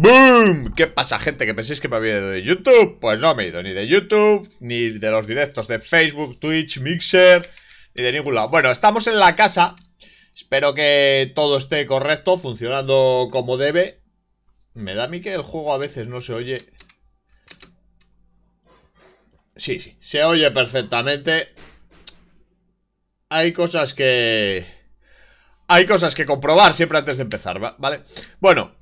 ¡Boom! ¿Qué pasa, gente? ¿Que penséis que me había ido de YouTube? Pues no me he ido ni de YouTube, ni de los directos de Facebook, Twitch, Mixer, ni de ningún lado. Bueno, estamos en la casa. Espero que todo esté correcto, funcionando como debe. Me da a mí que el juego a veces no se oye. Sí, sí, se oye perfectamente. Hay cosas que... Hay cosas que comprobar siempre antes de empezar, ¿vale? Bueno,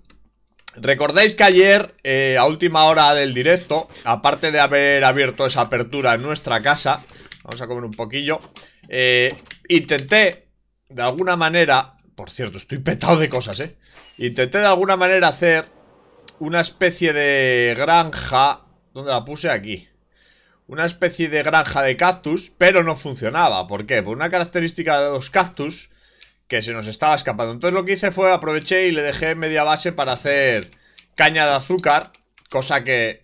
recordáis que ayer, eh, a última hora del directo, aparte de haber abierto esa apertura en nuestra casa, vamos a comer un poquillo, eh, intenté, de alguna manera, por cierto, estoy petado de cosas, ¿eh? Intenté de alguna manera hacer una especie de granja, ¿dónde la puse? Aquí una especie de granja de cactus, pero no funcionaba. ¿Por qué? Por una característica de los cactus que se nos estaba escapando. Entonces lo que hice fue aproveché y le dejé media base para hacer caña de azúcar, cosa que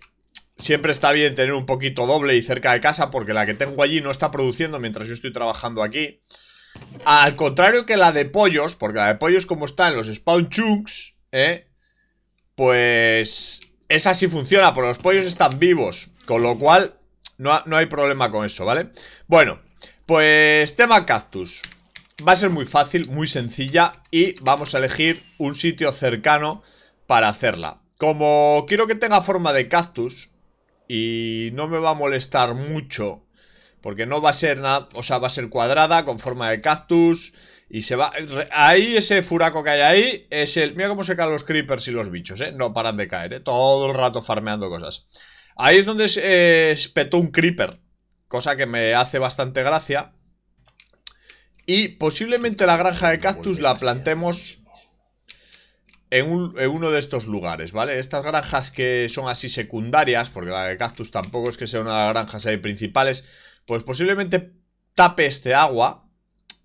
siempre está bien tener un poquito doble y cerca de casa porque la que tengo allí no está produciendo mientras yo estoy trabajando aquí. Al contrario que la de pollos, porque la de pollos como está en los spawn chunks, ¿eh? Pues esa sí funciona, porque los pollos están vivos, con lo cual no, hay problema con eso, ¿vale? Bueno, pues tema cactus Va a ser muy fácil, muy sencilla Y vamos a elegir un sitio cercano para hacerla Como quiero que tenga forma de cactus Y no me va a molestar mucho Porque no va a ser nada O sea, va a ser cuadrada, con forma de cactus Y se va... Ahí ese furaco que hay ahí Es el... Mira cómo se caen los creepers y los bichos, ¿eh? No paran de caer, ¿eh? Todo el rato farmeando cosas Ahí es donde se espetó un creeper. Cosa que me hace bastante gracia. Y posiblemente la granja de cactus la plantemos en, uno de estos lugares, ¿vale? Estas granjas que son así secundarias, porque la de cactus tampoco es que sea una de las granjas principales, pues posiblemente tape este agua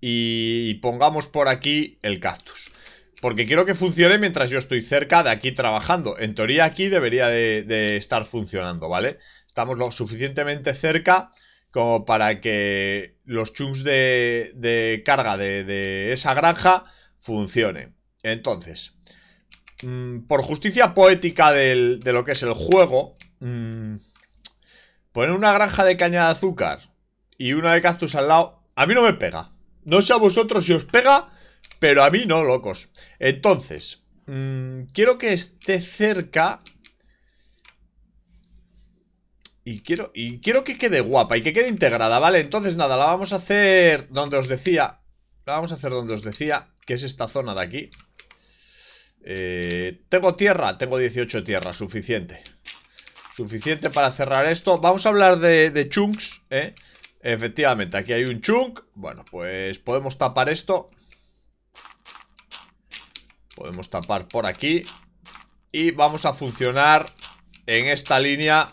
y pongamos por aquí el cactus. Porque quiero que funcione mientras yo estoy cerca de aquí trabajando. En teoría aquí debería de, estar funcionando, ¿vale? Estamos lo suficientemente cerca como para que los chunks de, carga de, esa granja funcionen. Entonces, mm, por justicia poética de lo que es el juego, mm, poner una granja de caña de azúcar y una de cactus al lado, a mí no me pega. No sé a vosotros si os pega, pero a mí no, locos. Entonces, mmm, quiero que esté cerca. Y quiero, y quiero que quede guapa y que quede integrada, ¿vale? Entonces, nada, la vamos a hacer donde os decía. La vamos a hacer donde os decía, que es esta zona de aquí. Eh, ¿Tengo tierra? Tengo 18 tierras, suficiente. Suficiente para cerrar esto. Vamos a hablar de, de chunks, ¿eh? Efectivamente, aquí hay un chunk. Bueno, pues podemos tapar esto. Podemos tapar por aquí Y vamos a funcionar en esta línea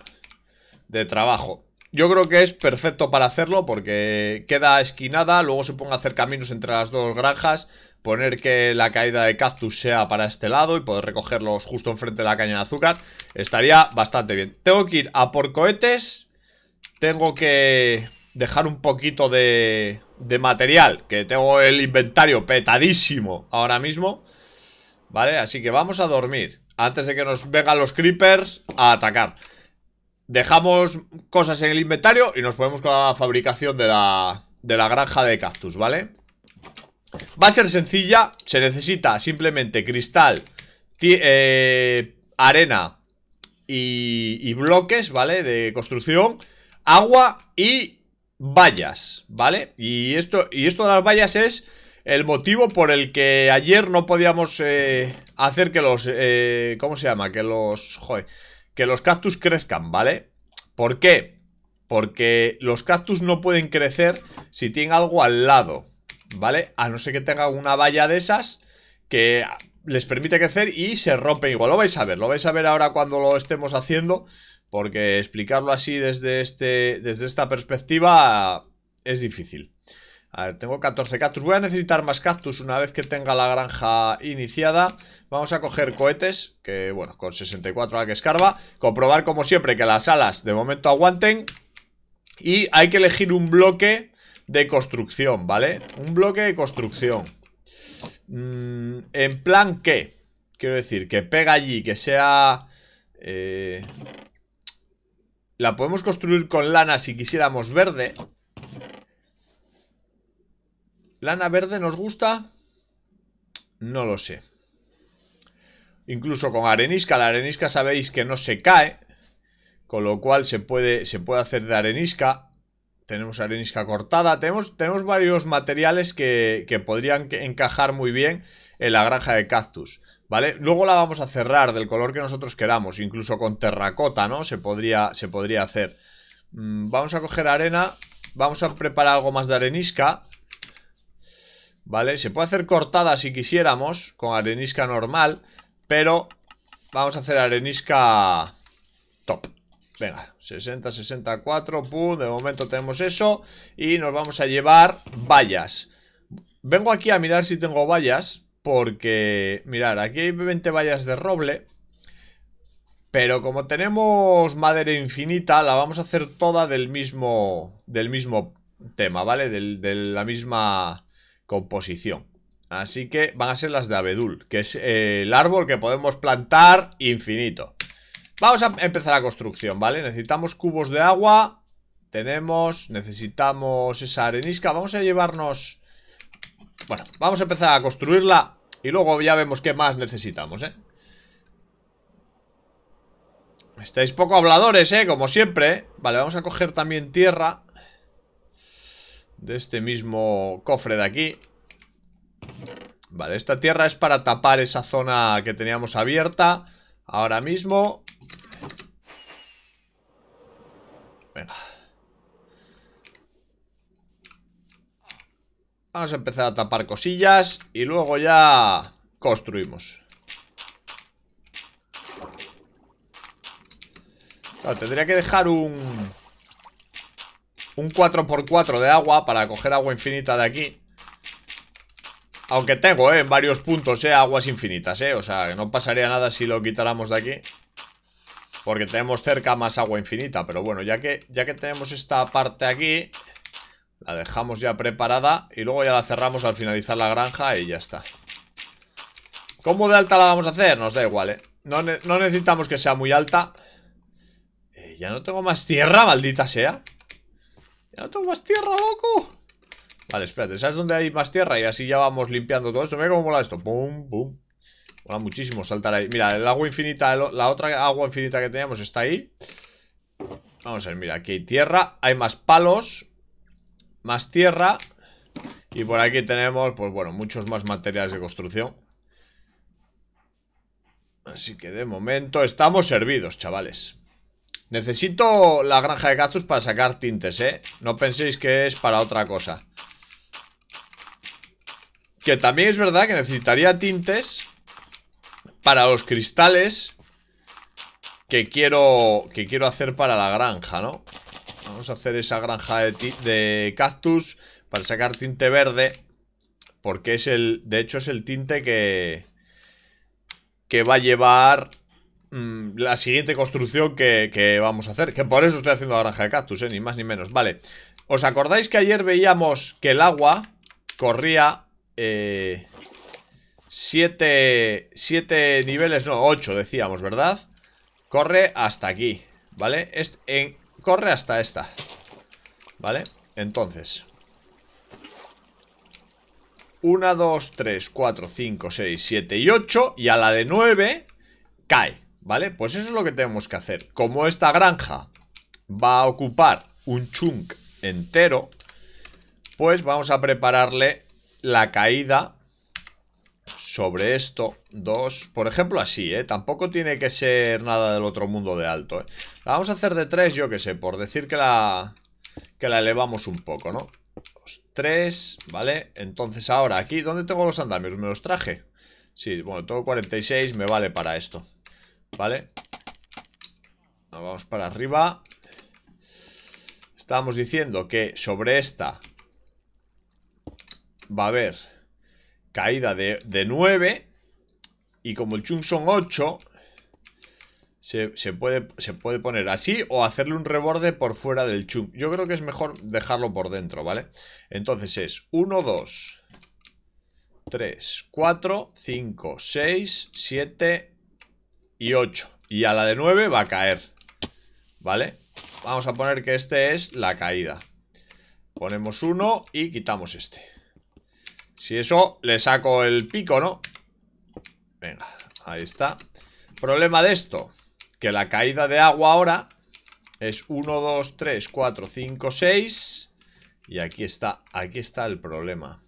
de trabajo. Yo creo que es perfecto para hacerlo porque queda esquinada Luego se ponga a hacer caminos entre las dos granjas Poner que la caída de cactus sea para este lado Y poder recogerlos justo enfrente de la caña de azúcar Estaría bastante bien. Tengo que ir a por cohetes Tengo que dejar un poquito de, de material Que tengo el inventario petadísimo ahora mismo ¿Vale? Así que vamos a dormir. Antes de que nos vengan los creepers a atacar Dejamos cosas en el inventario Y nos ponemos con la fabricación de la, de la granja de cactus, ¿vale? Va a ser sencilla Se necesita simplemente cristal eh, Arena y, y bloques, ¿vale? De construcción Agua y vallas, ¿vale? Y esto, y esto de las vallas es el motivo por el que ayer no podíamos eh, hacer que los... Eh, ¿Cómo se llama? Que los... Joder, que los cactus crezcan, ¿vale? ¿Por qué? Porque los cactus no pueden crecer si tienen algo al lado, ¿vale? A no ser que tengan una valla de esas que les permite crecer y se rompen igual. Lo vais a ver, lo vais a ver ahora cuando lo estemos haciendo, porque explicarlo así desde, este, desde esta perspectiva es difícil. A ver, tengo 14 cactus. Voy a necesitar más cactus una vez que tenga la granja iniciada. Vamos a coger cohetes, que bueno, con 64 a que escarba. Comprobar como siempre que las alas de momento aguanten. Y hay que elegir un bloque de construcción, ¿vale? Un bloque de construcción. Mm, ¿En plan qué? Quiero decir, que pega allí, que sea... Eh, la podemos construir con lana si quisiéramos verde. ¿Lana verde nos gusta? No lo sé. Incluso con arenisca. La arenisca sabéis que no se cae. Con lo cual se puede, se puede hacer de arenisca. Tenemos arenisca cortada. Tenemos, tenemos varios materiales que, que podrían encajar muy bien en la granja de cactus. ¿Vale? Luego la vamos a cerrar del color que nosotros queramos. Incluso con terracota, ¿no? Se podría, se podría hacer. Mm, vamos a coger arena. Vamos a preparar algo más de arenisca. ¿Vale? Se puede hacer cortada si quisiéramos. Con arenisca normal. Pero vamos a hacer arenisca top. Venga, 60, 64, pum, de momento tenemos eso Y nos vamos a llevar vallas Vengo aquí a mirar si tengo vallas Porque, mirad, aquí hay 20 vallas de roble Pero como tenemos madera infinita La vamos a hacer toda del mismo, del mismo tema, ¿vale? de la misma composición Así que van a ser las de abedul Que es el árbol que podemos plantar infinito Vamos a empezar la construcción, ¿vale? Necesitamos cubos de agua Tenemos, necesitamos esa arenisca Vamos a llevarnos... Bueno, vamos a empezar a construirla Y luego ya vemos qué más necesitamos, ¿eh? Estáis poco habladores, ¿eh? Como siempre ¿eh? Vale, vamos a coger también tierra De este mismo cofre de aquí. Vale, esta tierra es para tapar esa zona que teníamos abierta Ahora mismo. Venga. Vamos a empezar a tapar cosillas Y luego ya construimos. Tendría que dejar un... Un 4x4 de agua para coger agua infinita de aquí. Aunque tengo, eh, en varios puntos, eh, aguas infinitas, eh. O sea, que no pasaría nada si lo quitáramos de aquí. Porque tenemos cerca más agua infinita Pero bueno, ya que, ya que tenemos esta parte aquí La dejamos ya preparada Y luego ya la cerramos al finalizar la granja Y ya está. ¿Cómo de alta la vamos a hacer? Nos da igual, eh. No, no necesitamos que sea muy alta. Eh, Ya no tengo más tierra, maldita sea Ya no tengo más tierra, loco. Vale, espérate, ¿sabes dónde hay más tierra? Y así ya vamos limpiando todo esto. Mira cómo mola esto, pum, pum. Mola muchísimo saltar ahí. Mira, el agua infinita, la otra agua infinita que teníamos está ahí. Vamos a ver, mira, aquí hay tierra Hay más palos Más tierra. Y por aquí tenemos, pues bueno, muchos más materiales de construcción. Así que de momento estamos servidos, chavales Necesito la granja de cactus para sacar tintes, ¿eh? No penséis que es para otra cosa que también es verdad que necesitaría tintes para los cristales que quiero, que quiero hacer para la granja, ¿no? Vamos a hacer esa granja de, de cactus para sacar tinte verde. Porque es el... De hecho es el tinte que... Que va a llevar... Mm, la siguiente construcción que, que, vamos a hacer. Que por eso estoy haciendo la granja de cactus, ¿eh? Ni más ni menos. Vale. ¿Os acordáis que ayer veíamos que el agua corría eh, siete, niveles, no, ocho decíamos, ¿verdad? Corre hasta aquí, ¿vale? en, corre hasta esta, ¿vale? Entonces 1, 2, 3, 4, 5, 6, 7 y 8 Y a la de 9 cae, ¿vale? Pues eso es lo que tenemos que hacer Como esta granja va a ocupar un chunk entero Pues vamos a prepararle la caída sobre esto, dos, por ejemplo así, ¿eh? Tampoco tiene que ser nada del otro mundo de alto, ¿eh? La vamos a hacer de tres, yo que sé, por decir que la, que la elevamos un poco, ¿no? Dos, tres, ¿vale? Entonces ahora aquí, ¿dónde tengo los andamios? ¿Me los traje? Sí, bueno, tengo 46, me vale para esto, ¿vale? vamos para arriba Estábamos diciendo que sobre esta va a haber caída de, 9 y como el chung son 8 se, puede, se puede poner así o hacerle un reborde por fuera del chung. Yo creo que es mejor dejarlo por dentro, ¿vale? Entonces es 1, 2, 3, 4, 5, 6, 7 y 8. Y a la de 9 va a caer. ¿Vale? Vamos a poner que este es la caída. Ponemos uno y quitamos este. Si eso, le saco el pico, ¿no? Venga, ahí está. Problema de esto, que la caída de agua ahora es 1, 2, 3, 4, 5, 6. Y aquí está, aquí está el problema.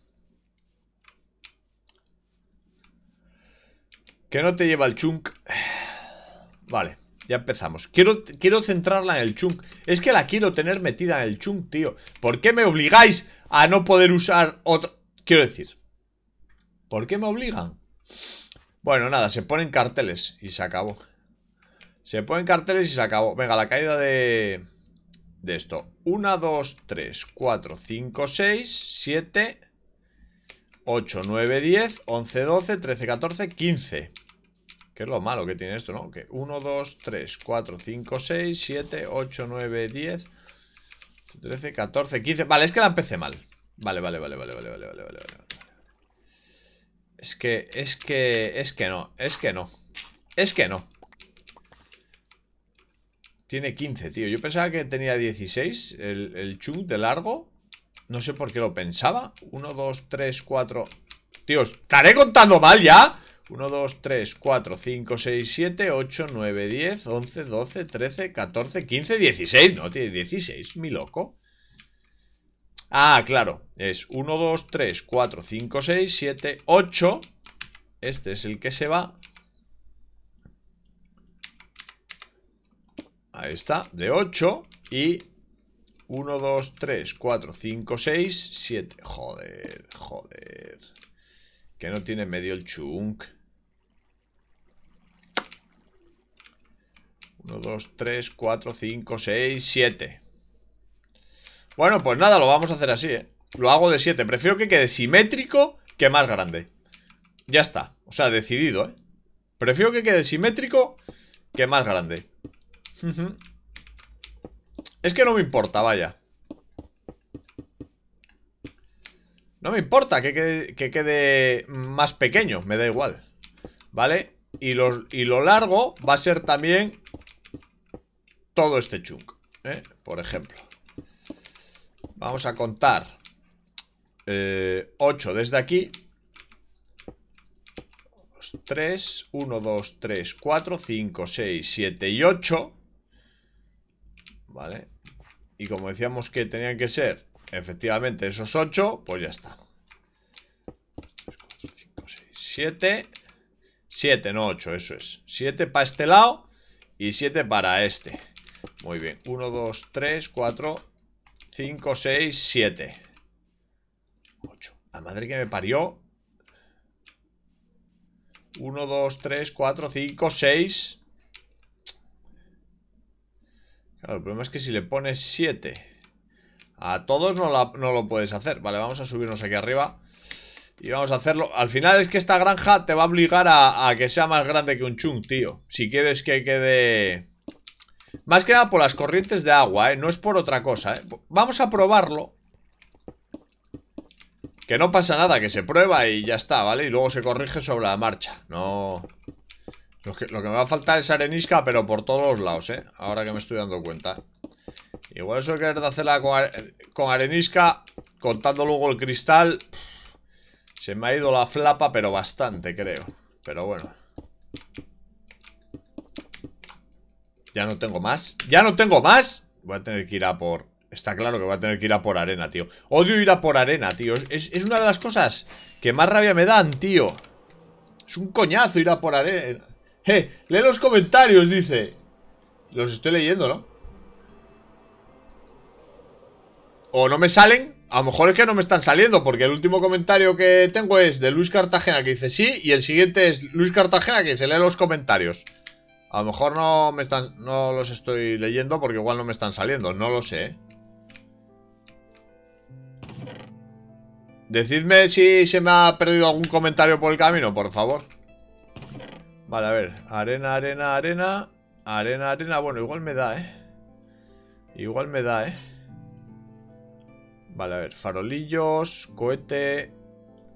Que no te lleva el chunk. Vale, ya empezamos. Quiero, quiero centrarla en el chunk. Es que la quiero tener metida en el chunk, tío. ¿Por qué me obligáis a no poder usar otro? Quiero decir, ¿por qué me obligan? Bueno, nada, se ponen carteles y se acabó. Se ponen carteles y se acabó. Venga, la caída de, de esto. 1, 2, 3, 4, 5, 6, 7, 8, 9, 10, 11, 12, 13, 14, 15. Que es lo malo que tiene esto, ¿no? Que 1, 2, 3, 4, 5, 6, 7, 8, 9, 10, 13, 14, 15. Vale, es que la empecé mal. Vale, vale, vale, vale, vale, vale, vale, vale. Es que, es que, es que no, es que no. Es que no. Tiene 15, tío. Yo pensaba que tenía 16 el, chunk de largo. No sé por qué lo pensaba. 1, 2, 3, 4... Tío, ¿estaré contando mal ya? 1, 2, 3, 4, 5, 6, 7, 8, 9, 10, 11, 12, 13, 14, 15, 16 No, tiene 16, mi loco. Ah, claro Es 1, 2, 3, 4, 5, 6, 7, 8 Este es el que se va. Ahí está, de 8 Y 1, 2, 3, 4, 5, 6, 7 Joder, joder. Que no tiene medio el chunk 1, 2, 3, 4, 5, 6, 7 Bueno, pues nada, lo vamos a hacer así, ¿eh? Lo hago de 7 Prefiero que quede simétrico que más grande. Ya está, o sea, decidido, ¿eh? Prefiero que quede simétrico que más grande. Es que no me importa, vaya. No me importa que quede, que quede más pequeño Me da igual ¿Vale? Y, los, y lo largo va a ser también todo este chunk. ¿eh? Por ejemplo. Vamos a contar 8 eh, desde aquí. 3, 1, 2, 3, 4, 5, 6, 7 y 8. Vale. Y como decíamos que tenían que ser efectivamente esos 8, pues ya está. 3, 4, 5, 6, 7. 7, no 8, eso es. 7 para este lado y 7 para este. Muy bien. 1, 2, 3, 4, 5, 6, 7. 8. La madre que me parió. 1, 2, 3, 4, 5, 6. Claro, el problema es que si le pones 7 a todos no, no lo puedes hacer. Vale, vamos a subirnos aquí arriba. Y vamos a hacerlo. Al final es que esta granja te va a obligar a, a que sea más grande que un chung, tío. Si quieres que quede... Más que nada por las corrientes de agua, ¿eh? No es por otra cosa, ¿eh? Vamos a probarlo. Que no pasa nada, que se prueba y ya está, ¿vale? Y luego se corrige sobre la marcha. No... Lo que, me va a faltar es arenisca, pero por todos los lados, ¿eh? Ahora que me estoy dando cuenta. Igual eso de querer hacerla con, con arenisca, contando luego el cristal... Se me ha ido la flapa, pero bastante, creo. Pero bueno... Ya no tengo más. ¿Ya no tengo más? Voy a tener que ir a por... Está claro que voy a tener que ir a por arena, tío. Odio ir a por arena, tío. Es, una de las cosas que más rabia me dan, tío. Es un coñazo ir a por arena Eh, lee los comentarios, dice. Los estoy leyendo, ¿no? O no me salen. A lo mejor es que no me están saliendo Porque el último comentario que tengo es de Luis Cartagena Que dice sí Y el siguiente es Luis Cartagena que dice lee los comentarios a lo mejor no me están. No los estoy leyendo porque igual no me están saliendo. No lo sé. Decidme si se me ha perdido algún comentario por el camino, por favor. Vale, a ver. Arena, arena, arena. Arena, arena. Bueno, igual me da, ¿eh? Igual me da, ¿eh? Vale, a ver. Farolillos, cohete,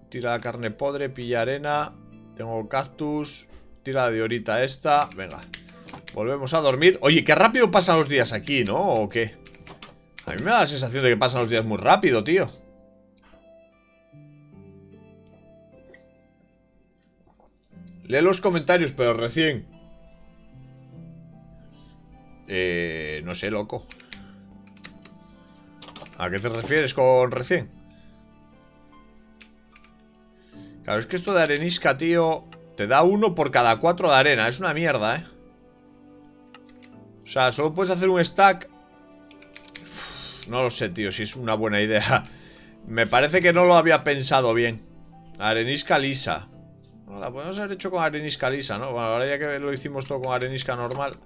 Tira la carne podre, pilla arena. Tengo cactus. Tira de horita esta. Venga. Volvemos a dormir. Oye, qué rápido pasan los días aquí, ¿no? ¿O qué? A mí me da la sensación de que pasan los días muy rápido, tío. Lee los comentarios, pero recién. Eh, no sé, loco. ¿A qué te refieres con recién? Claro, es que esto de arenisca, tío Te da uno por cada cuatro de arena. Es una mierda, eh. O sea, solo puedes hacer un stack. No lo sé, tío Si es una buena idea. Me parece que no lo había pensado bien. Arenisca lisa. La podemos haber hecho con arenisca lisa, ¿no? Bueno, ahora ya que lo hicimos todo con arenisca normal.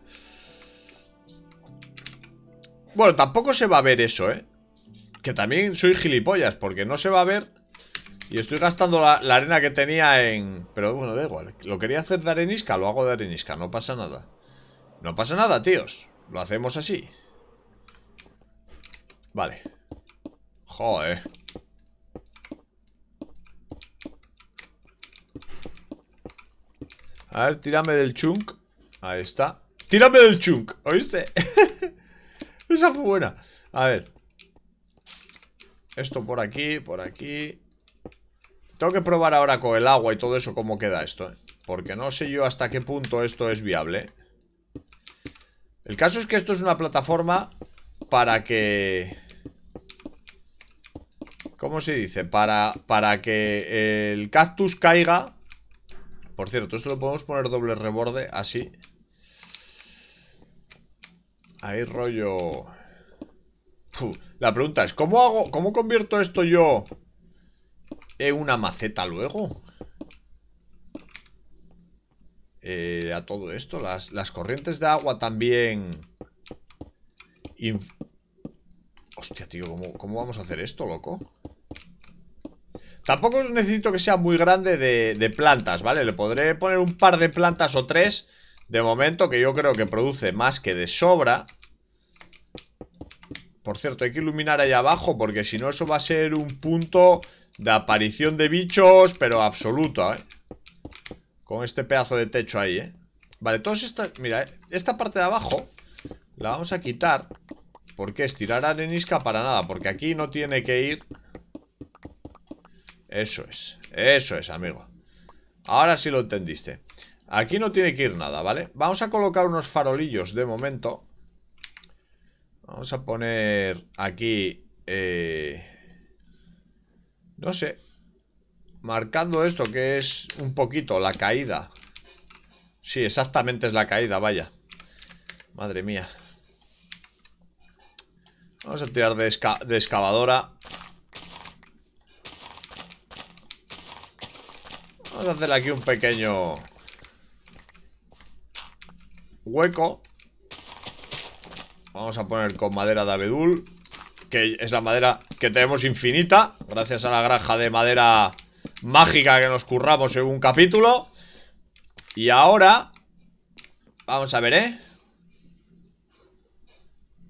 Bueno, tampoco se va a ver eso, ¿eh? Que también soy gilipollas Porque no se va a ver y estoy gastando la, arena que tenía en... Pero bueno, da igual. Lo quería hacer de arenisca, lo hago de arenisca. No pasa nada. No pasa nada, tíos. Lo hacemos así. Vale. Joder. A ver, tírame del chunk. Ahí está. Tírame del chunk, ¿oíste? Esa fue buena. A ver. Esto por aquí, por aquí. Tengo que probar ahora con el agua y todo eso cómo queda esto, ¿eh? Porque no sé yo hasta qué punto esto es viable. El caso es que esto es una plataforma para que... ¿Cómo se dice? Para, para que el cactus caiga... Por cierto, esto lo podemos poner doble reborde, así. Ahí rollo... La pregunta es, ¿cómo hago, cómo convierto esto yo una maceta luego. Eh, a todo esto, las, las, corrientes de agua también... Hostia, tío, ¿cómo, ¿cómo, vamos a hacer esto, loco? Tampoco necesito que sea muy grande de, de plantas, ¿vale? Le podré poner un par de plantas o tres de momento, que yo creo que produce más que de sobra. Por cierto, hay que iluminar ahí abajo porque si no eso va a ser un punto de aparición de bichos, pero absoluta, ¿eh? Con este pedazo de techo ahí, ¿eh? Vale, todas estas... Mira, ¿eh? esta parte de abajo la vamos a quitar. ¿Por qué? Estirar arenisca para nada, porque aquí no tiene que ir... Eso es, eso es, amigo. Ahora sí lo entendiste. Aquí no tiene que ir nada, ¿vale? Vamos a colocar unos farolillos de momento. Vamos a poner aquí... Eh... No sé. Marcando esto que es un poquito la caída. Sí, exactamente es la caída, vaya. Madre mía. Vamos a tirar de, de excavadora. Vamos a hacer aquí un pequeño hueco. Vamos a poner con madera de abedul que es la madera que tenemos infinita, gracias a la granja de madera mágica que nos curramos en un capítulo. Y ahora, vamos a ver, ¿eh?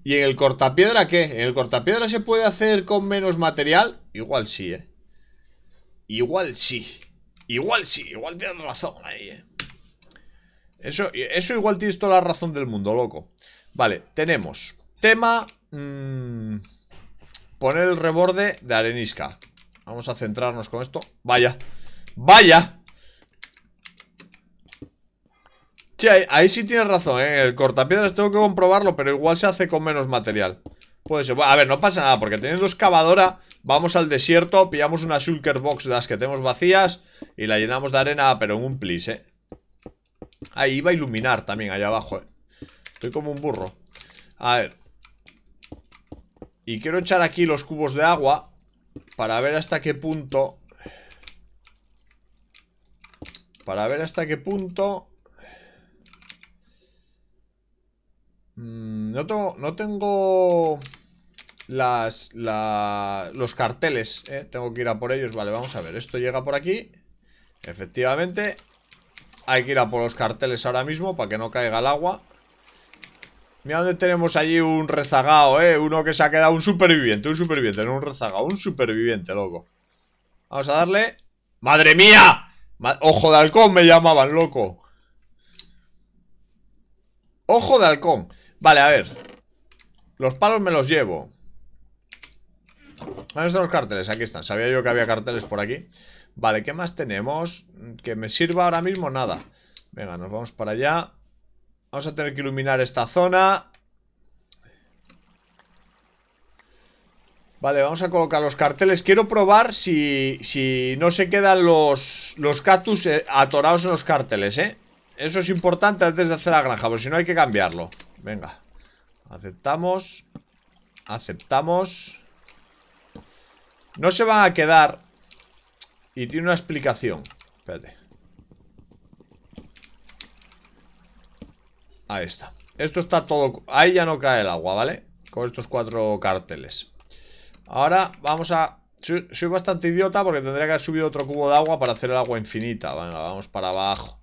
¿Y en el cortapiedra qué? ¿En el cortapiedra se puede hacer con menos material? Igual sí, ¿eh? Igual sí. Igual sí, igual tienes razón ahí, ¿eh? Eso, eso igual tienes toda la razón del mundo, loco. Vale, tenemos tema... Mmm, Poner el reborde de arenisca. Vamos a centrarnos con esto. Vaya, vaya. Sí, ahí, sí tienes razón, ¿eh? El cortapiedras tengo que comprobarlo Pero igual se hace con menos material. Puede ser, a ver, no pasa nada Porque teniendo excavadora Vamos al desierto, pillamos una shulker box de las que tenemos vacías Y la llenamos de arena, pero en un plis, ¿eh? Ahí iba a iluminar también, allá abajo, ¿eh? Estoy como un burro. A ver y quiero echar aquí los cubos de agua Para ver hasta qué punto Para ver hasta qué punto mm, No tengo, no tengo las, los carteles, ¿eh? tengo que ir a por ellos. Vale, vamos a ver, esto llega por aquí. Efectivamente, hay que ir a por los carteles ahora mismo para que no caiga el agua. Mira dónde tenemos allí un rezagado, ¿eh? Uno que se ha quedado un superviviente, un superviviente, no un rezagado, un superviviente, loco. Vamos a darle. ¡Madre mía! Ojo de halcón me llamaban, loco Ojo de halcón Vale, a ver Los palos me los llevo ¿Dónde están los carteles? Aquí están Sabía yo que había carteles por aquí Vale, ¿qué más tenemos? Que me sirva ahora mismo nada Venga, nos vamos para allá Vamos a tener que iluminar esta zona. Vale, vamos a colocar los carteles. Quiero probar si, si no se quedan los, los cactus eh, atorados en los carteles, ¿eh? Eso es importante antes de hacer la granja Porque si no hay que cambiarlo. Venga. Aceptamos. Aceptamos. No se van a quedar. Y tiene una explicación. Espérate Ahí está. Esto está todo... Ahí ya no cae el agua, ¿vale? Con estos cuatro carteles. Ahora vamos a... Soy, bastante idiota porque tendría que haber subido otro cubo de agua para hacer el agua infinita. Venga, vamos para abajo.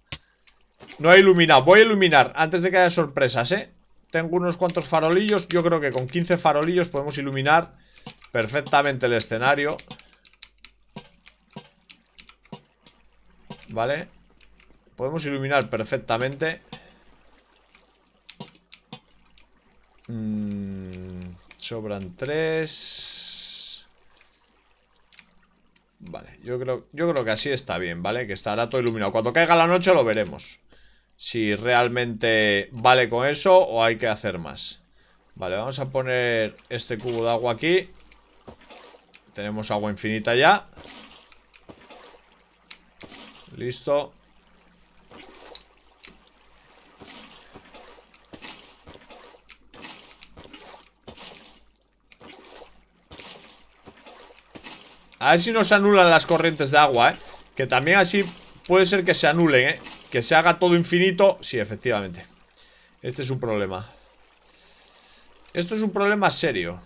No he iluminado, voy a iluminar antes de que haya sorpresas, ¿eh? Tengo unos cuantos farolillos Yo creo que con 15 farolillos podemos iluminar perfectamente el escenario. Vale Podemos iluminar perfectamente Mmm Sobran tres. Vale, yo creo, yo creo que así está bien, ¿vale? Que estará todo iluminado. Cuando caiga la noche lo veremos. Si realmente vale con eso o hay que hacer más. Vale, vamos a poner este cubo de agua aquí. Tenemos agua infinita ya. Listo. A ver si no se anulan las corrientes de agua, ¿eh? Que también así puede ser que se anulen, ¿eh? Que se haga todo infinito. Sí, efectivamente. Este es un problema. Esto es un problema serio.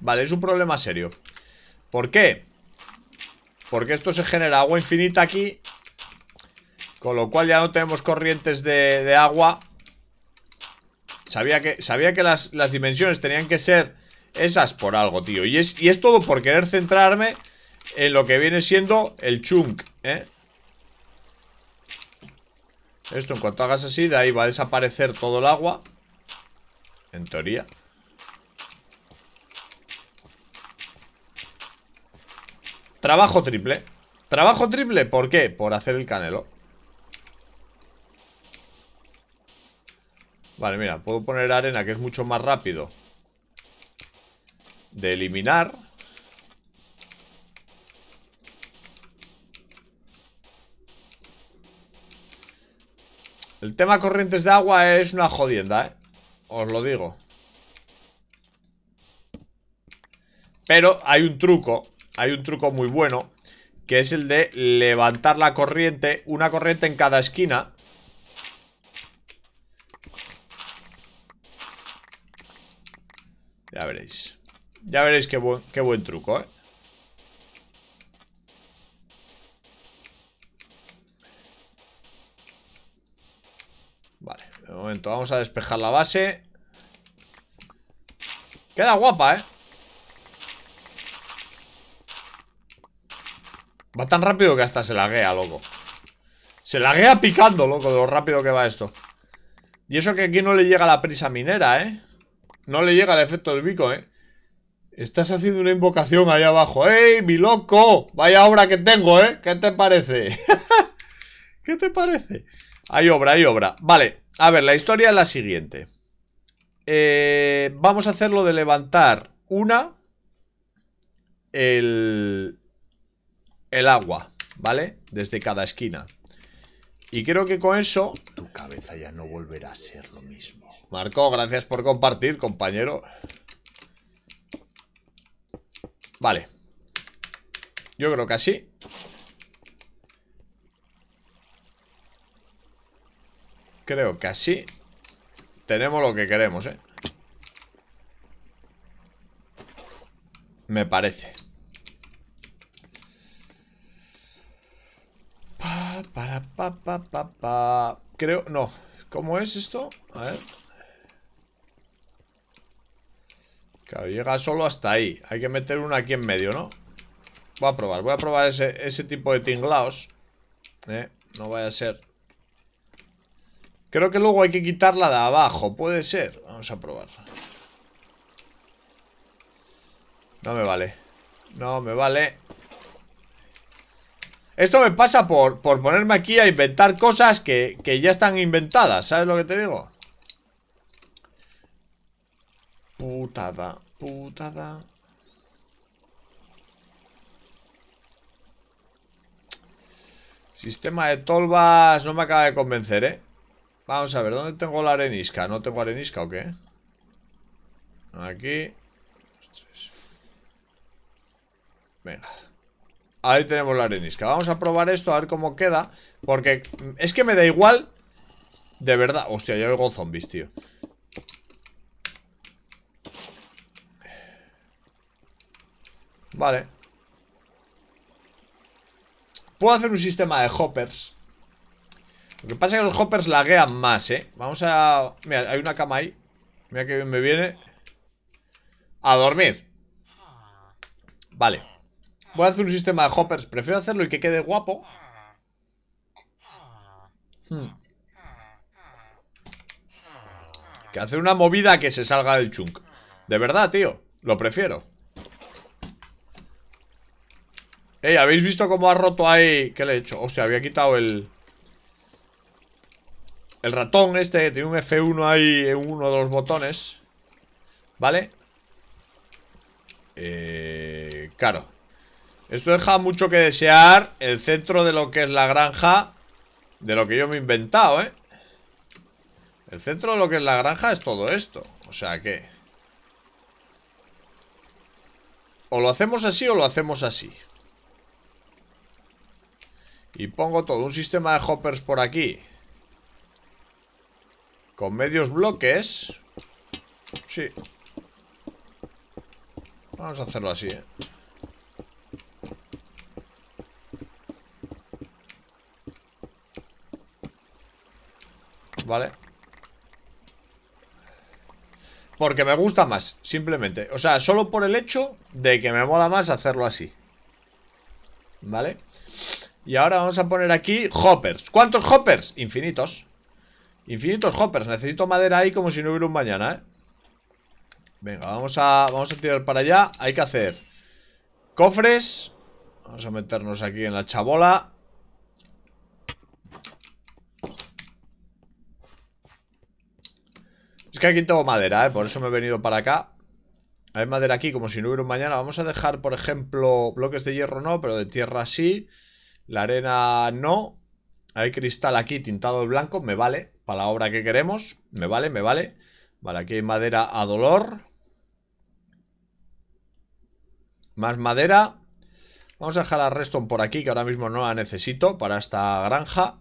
Vale, es un problema serio. ¿Por qué? Porque esto se genera agua infinita aquí. Con lo cual ya no tenemos corrientes de, agua. Sabía que, sabía que las, las dimensiones tenían que ser esas por algo, tío. Y es, y es todo por querer centrarme En lo que viene siendo el chunk, ¿eh? Esto en cuanto hagas así De ahí va a desaparecer todo el agua En teoría. Trabajo triple. Trabajo triple, ¿por qué? Por hacer el canelo. Vale, mira, puedo poner arena que es mucho más rápido de eliminar. El tema corrientes de agua es una jodienda, ¿eh? Os lo digo. Pero hay un truco, hay un truco muy bueno, que es el de levantar la corriente, una corriente en cada esquina. Ya veréis. Ya veréis qué buen, qué buen truco, ¿eh? Vale, de momento vamos a despejar la base Queda guapa, ¿eh? Va tan rápido que hasta se laguea, loco Se laguea picando, loco, de lo rápido que va esto Y eso que aquí no le llega la prisa minera, ¿eh? No le llega el efecto del bico, ¿eh? Estás haciendo una invocación ahí abajo. ¡Ey, mi loco! Vaya obra que tengo, ¿eh? ¿Qué te parece? ¿Qué te parece? Hay obra, hay obra. Vale, a ver, la historia es la siguiente. Eh, vamos a hacerlo de levantar una... El... El agua, ¿vale? Desde cada esquina. Y creo que con eso... Tu cabeza ya no volverá a ser lo mismo. Marco, gracias por compartir, compañero. Vale Yo creo que así Creo que así Tenemos lo que queremos, ¿eh? Me parece pa, para, pa, pa, pa, pa. Creo, no ¿Cómo es esto? A ver Llega solo hasta ahí Hay que meter una aquí en medio, ¿no? Voy a probar, voy a probar ese, ese tipo de tinglaos. ¿eh? No vaya a ser. Creo que luego hay que quitarla de abajo, puede ser. Vamos a probar. No me vale. No me vale. Esto me pasa por, por ponerme aquí a inventar cosas que, que ya están inventadas. ¿Sabes lo que te digo? Putada, putada. Sistema de tolvas no me acaba de convencer, ¿eh? Vamos a ver, ¿dónde tengo la arenisca? ¿No tengo arenisca o qué? Aquí Venga Ahí tenemos la arenisca Vamos a probar esto, a ver cómo queda Porque es que me da igual De verdad, hostia, yo oigo zombies, tío Vale. Puedo hacer un sistema de hoppers. Lo que pasa es que los hoppers laguean más, ¿eh? Vamos a... Mira, hay una cama ahí. Mira que me viene. A dormir. Vale. Voy a hacer un sistema de hoppers. Prefiero hacerlo y que quede guapo. Hmm. Que hacer una movida que se salga del chunk. De verdad, tío. Lo prefiero Ey, ¿habéis visto cómo ha roto ahí? ¿Qué le he hecho? Hostia, había quitado el... El ratón este Tiene un F1 ahí en uno de los botones ¿Vale? Eh, claro Esto deja mucho que desear El centro de lo que es la granja De lo que yo me he inventado, ¿eh? El centro de lo que es la granja es todo esto O sea que... O lo hacemos así o lo hacemos así y pongo todo un sistema de hoppers por aquí. Con medios bloques. Sí. Vamos a hacerlo así, ¿eh? Vale. Porque me gusta más, simplemente. O sea, solo por el hecho de que me mola más hacerlo así. ¿Vale? Y ahora vamos a poner aquí hoppers. ¿Cuántos hoppers? Infinitos. Infinitos hoppers. Necesito madera ahí como si no hubiera un mañana, ¿eh? Venga, vamos a, vamos a tirar para allá. Hay que hacer cofres. Vamos a meternos aquí en la chabola. Es que aquí tengo madera, ¿eh? Por eso me he venido para acá. Hay madera aquí como si no hubiera un mañana. Vamos a dejar, por ejemplo, bloques de hierro no Pero de tierra sí la arena no. Hay cristal aquí tintado de blanco. Me vale. Para la obra que queremos. Me vale, me vale. Vale, aquí hay madera a dolor. Más madera. Vamos a dejar la redstone por aquí, que ahora mismo no la necesito para esta granja.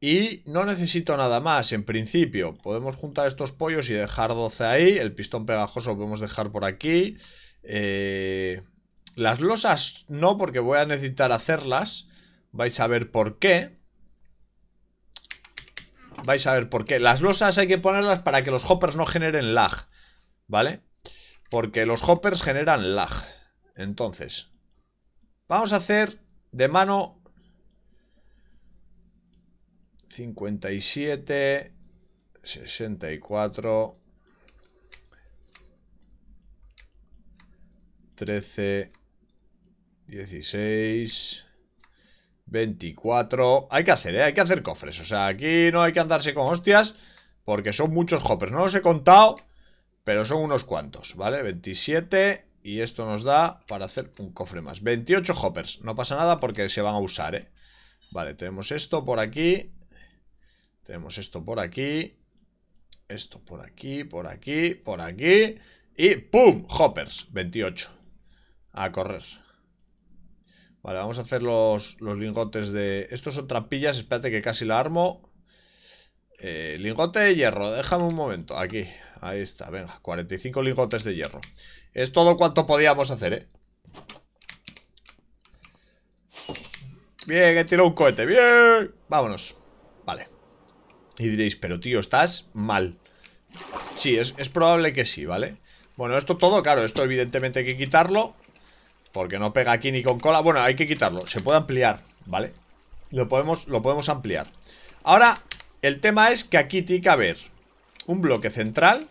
Y no necesito nada más, en principio. Podemos juntar estos pollos y dejar 12 ahí. El pistón pegajoso lo podemos dejar por aquí. Eh... Las losas no, porque voy a necesitar hacerlas. Vais a ver por qué. Vais a ver por qué. Las losas hay que ponerlas para que los hoppers no generen lag. ¿Vale? Porque los hoppers generan lag. Entonces, vamos a hacer de mano 57, 64, 13, 16 24 Hay que hacer, ¿eh? Hay que hacer cofres. O sea, aquí no hay que andarse con hostias Porque son muchos hoppers. No los he contado Pero son unos cuantos, ¿vale? 27 Y esto nos da para hacer un cofre más. 28 hoppers. No pasa nada porque se van a usar, ¿eh? Vale, tenemos esto por aquí. Tenemos esto por aquí. Esto por aquí, por aquí, por aquí. Y ¡pum! Hoppers, 28 A correr Vale, vamos a hacer los, lingotes de... Estos son trampillas, espérate que casi la armo. Eh, Lingote de hierro, déjame un momento Aquí, ahí está, venga 45 lingotes de hierro. Es todo cuanto podíamos hacer, eh Bien, he tirado un cohete, bien Vámonos, vale. Y diréis, pero tío, estás mal Sí, es, es probable que sí, ¿vale? Bueno, esto todo, claro, esto evidentemente hay que quitarlo Porque no pega aquí ni con cola. Bueno, hay que quitarlo, se puede ampliar ¿Vale? Lo podemos, lo podemos ampliar. Ahora, el tema es que aquí tiene que haber Un bloque central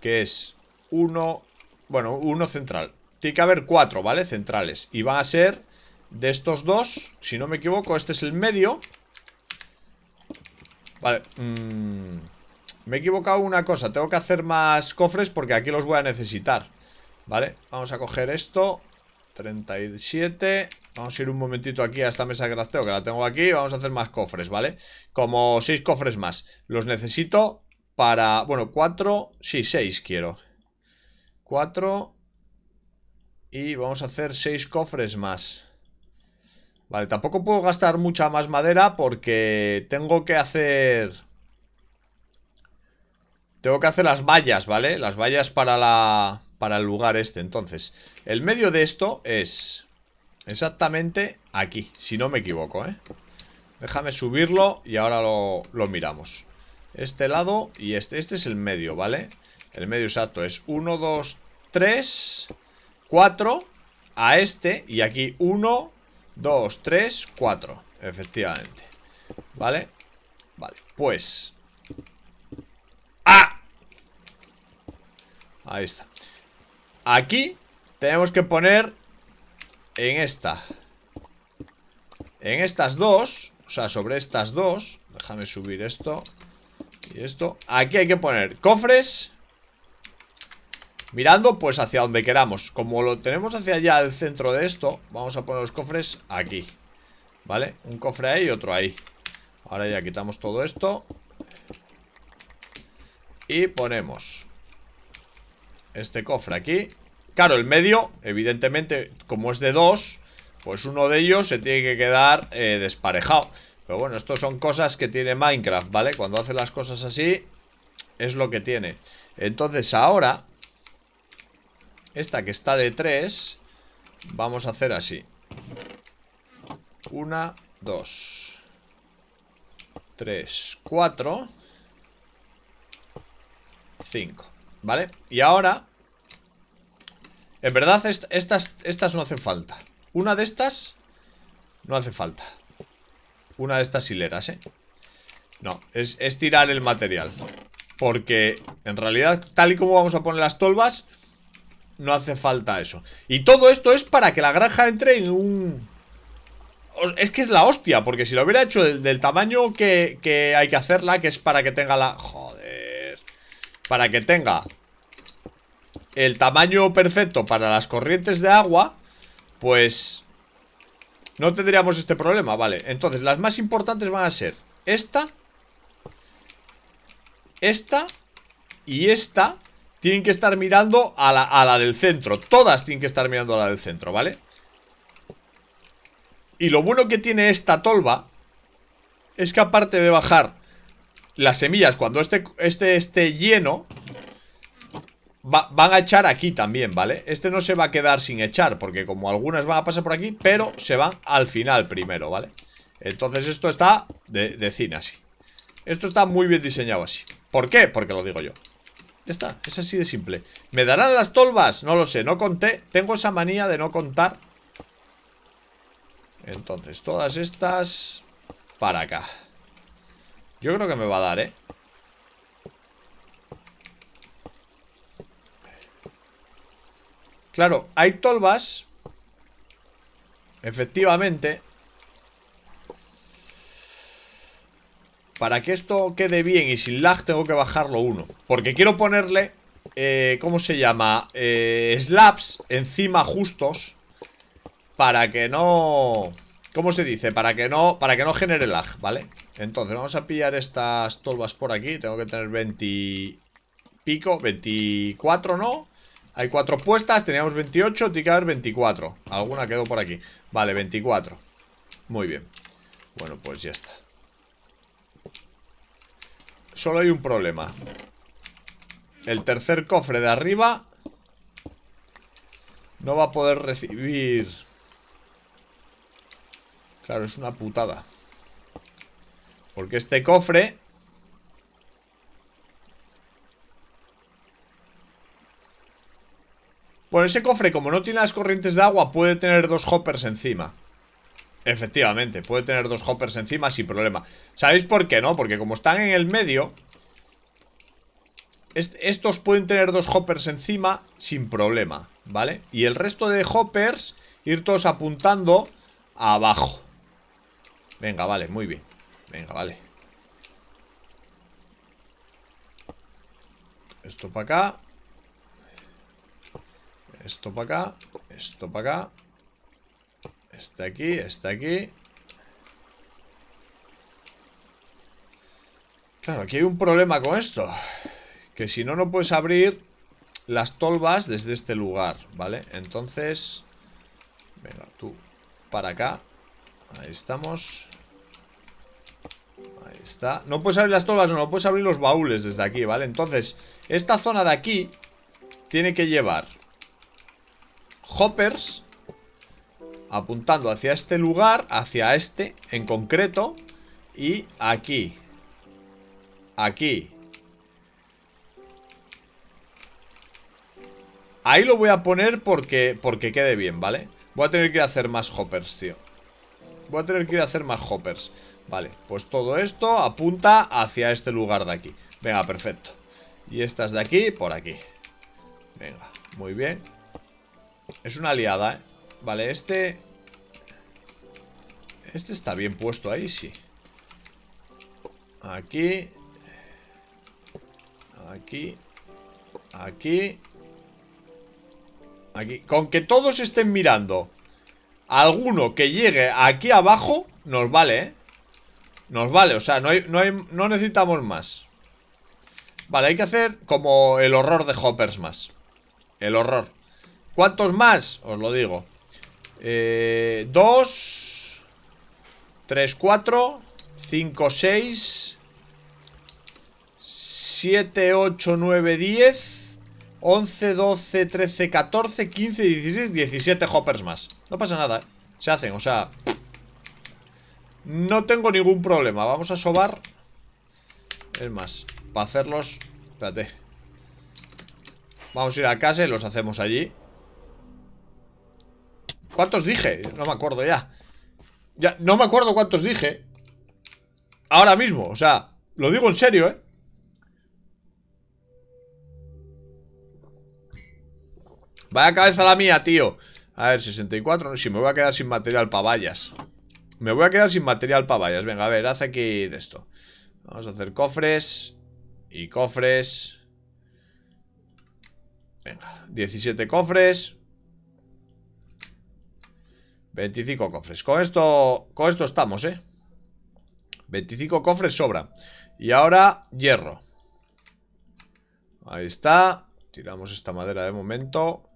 Que es uno Bueno, uno central. Tiene que haber cuatro, ¿vale? Centrales. Y van a ser de estos dos Si no me equivoco, este es el medio. Vale mmm, Me he equivocado una cosa. Tengo que hacer más cofres porque aquí los voy a necesitar Vale, vamos a coger esto 37 Vamos a ir un momentito aquí a esta mesa de crafteo Que la tengo aquí, vamos a hacer más cofres, ¿vale? Como 6 cofres más. Los necesito para... Bueno, 4 Sí, 6 quiero. 4 Y vamos a hacer 6 cofres más. Vale, tampoco puedo gastar mucha más madera Porque tengo que hacer... Tengo que hacer las vallas, ¿vale? Las vallas para la para el lugar este. Entonces, el medio de esto es exactamente aquí, si no me equivoco, ¿eh? Déjame subirlo y ahora lo, lo miramos. Este lado y este. Este es el medio, ¿vale? El medio exacto es 1, 2, 3, 4 a este y aquí 1, 2, 3, 4. Efectivamente. ¿Vale? Vale, pues... ¡Ah! Ahí está. Aquí tenemos que poner en esta. En estas dos, o sea, sobre estas dos, déjame subir esto y esto. Aquí hay que poner cofres mirando pues hacia donde queramos. Como lo tenemos hacia allá el centro de esto, vamos a poner los cofres aquí. ¿Vale? Un cofre ahí y otro ahí. Ahora ya quitamos todo esto. Y ponemos este cofre aquí. Claro, el medio, evidentemente, como es de dos Pues uno de ellos se tiene que quedar eh, desparejado. Pero bueno, esto son cosas que tiene Minecraft, ¿vale? Cuando hace las cosas así Es lo que tiene. Entonces ahora Esta que está de tres Vamos a hacer así. Una, dos Tres, cuatro Cinco ¿Vale? Y ahora En verdad estas, estas no hacen falta. Una de estas No hace falta. Una de estas hileras, ¿eh? No, es, es tirar el material. Porque en realidad Tal y como vamos a poner las tolvas No hace falta eso. Y todo esto es para que la granja entre en un... Es que es la hostia Porque si lo hubiera hecho del, tamaño que, que hay que hacerla Que es para que tenga la... Joder para que tenga el tamaño perfecto para las corrientes de agua, pues no tendríamos este problema, vale. Entonces, las más importantes van a ser esta, esta y esta tienen que estar mirando a la, a la del centro. Todas tienen que estar mirando a la del centro, ¿vale? Y lo bueno que tiene esta tolva es que aparte de bajar las semillas cuando este, este esté lleno Van a echar aquí también, ¿vale? Este no se va a quedar sin echar Porque como algunas van a pasar por aquí Pero se van al final primero, ¿vale? Entonces esto está de, de cine así Esto está muy bien diseñado así ¿Por qué? Porque lo digo yo Ya está, es así de simple ¿Me darán las tolvas? No lo sé, no conté Tengo esa manía de no contar Entonces, todas estas Para acá yo creo que me va a dar, ¿eh? Claro, hay tolvas Efectivamente Para que esto quede bien y sin lag tengo que bajarlo uno Porque quiero ponerle eh, ¿Cómo se llama? Eh, slabs encima justos Para que no... ¿Cómo se dice? Para que no, para que no genere lag, ¿vale? Entonces vamos a pillar estas tolvas por aquí. Tengo que tener 20 pico 24, ¿no? Hay 4 puestas, teníamos 28 Tiene que haber 24 Alguna quedó por aquí. Vale, 24 Muy bien. Bueno, pues ya está. Solo hay un problema. El tercer cofre de arriba No va a poder recibir Claro, es una putada porque este cofre Bueno, ese cofre, como no tiene las corrientes de agua, puede tener dos hoppers encima. Efectivamente, puede tener dos hoppers encima sin problema. ¿Sabéis por qué, no? Porque como están en el medio, estos pueden tener dos hoppers encima sin problema, ¿vale? Y el resto de hoppers ir todos apuntando abajo. Venga, vale, muy bien. Venga, vale. Esto para acá. Esto para acá. Esto para acá. Este aquí, este aquí. Claro, aquí hay un problema con esto. Que si no, no puedes abrir las tolvas desde este lugar, ¿vale? Entonces... Venga, tú para acá. Ahí estamos. No puedes abrir las tolvas, no, no puedes abrir los baúles desde aquí, ¿vale? Entonces, esta zona de aquí tiene que llevar hoppers apuntando hacia este lugar, hacia este en concreto y aquí. Aquí Ahí lo voy a poner porque, porque quede bien, ¿vale? Voy a tener que hacer más hoppers, tío Voy a tener que ir a hacer más hoppers Vale, pues todo esto apunta hacia este lugar de aquí Venga, perfecto Y estas de aquí, por aquí Venga, muy bien Es una aliada, ¿eh? Vale, este... Este está bien puesto ahí, sí Aquí Aquí Aquí Aquí. Con que todos estén mirando alguno que llegue aquí abajo, nos vale, ¿eh? Nos vale, o sea, no, no, no necesitamos más. Vale, hay que hacer como el horror de hoppers más. El horror. ¿Cuántos más? Os lo digo. Eh, dos. Tres, cuatro. Cinco, seis. Siete, ocho, nueve, diez. 11, 12, 13, 14, 15, 16, 17 hoppers más No pasa nada, ¿eh? Se hacen, o sea No tengo ningún problema. Vamos a sobar. Es más, para hacerlos Espérate. Vamos a ir a casa y los hacemos allí. ¿Cuántos dije? No me acuerdo ya. Ya, no me acuerdo cuántos dije. Ahora mismo, o sea Lo digo en serio, ¿eh? Vaya cabeza la mía, tío. A ver, 64 Si me voy a quedar sin material para vallas Me voy a quedar sin material para vallas. Venga, a ver, haz aquí de esto. Vamos a hacer cofres Y cofres. Venga, 17 cofres. 25 cofres. Con esto, con esto estamos, ¿eh? 25 cofres sobra. Y ahora, hierro. Ahí está. Tiramos esta madera de momento.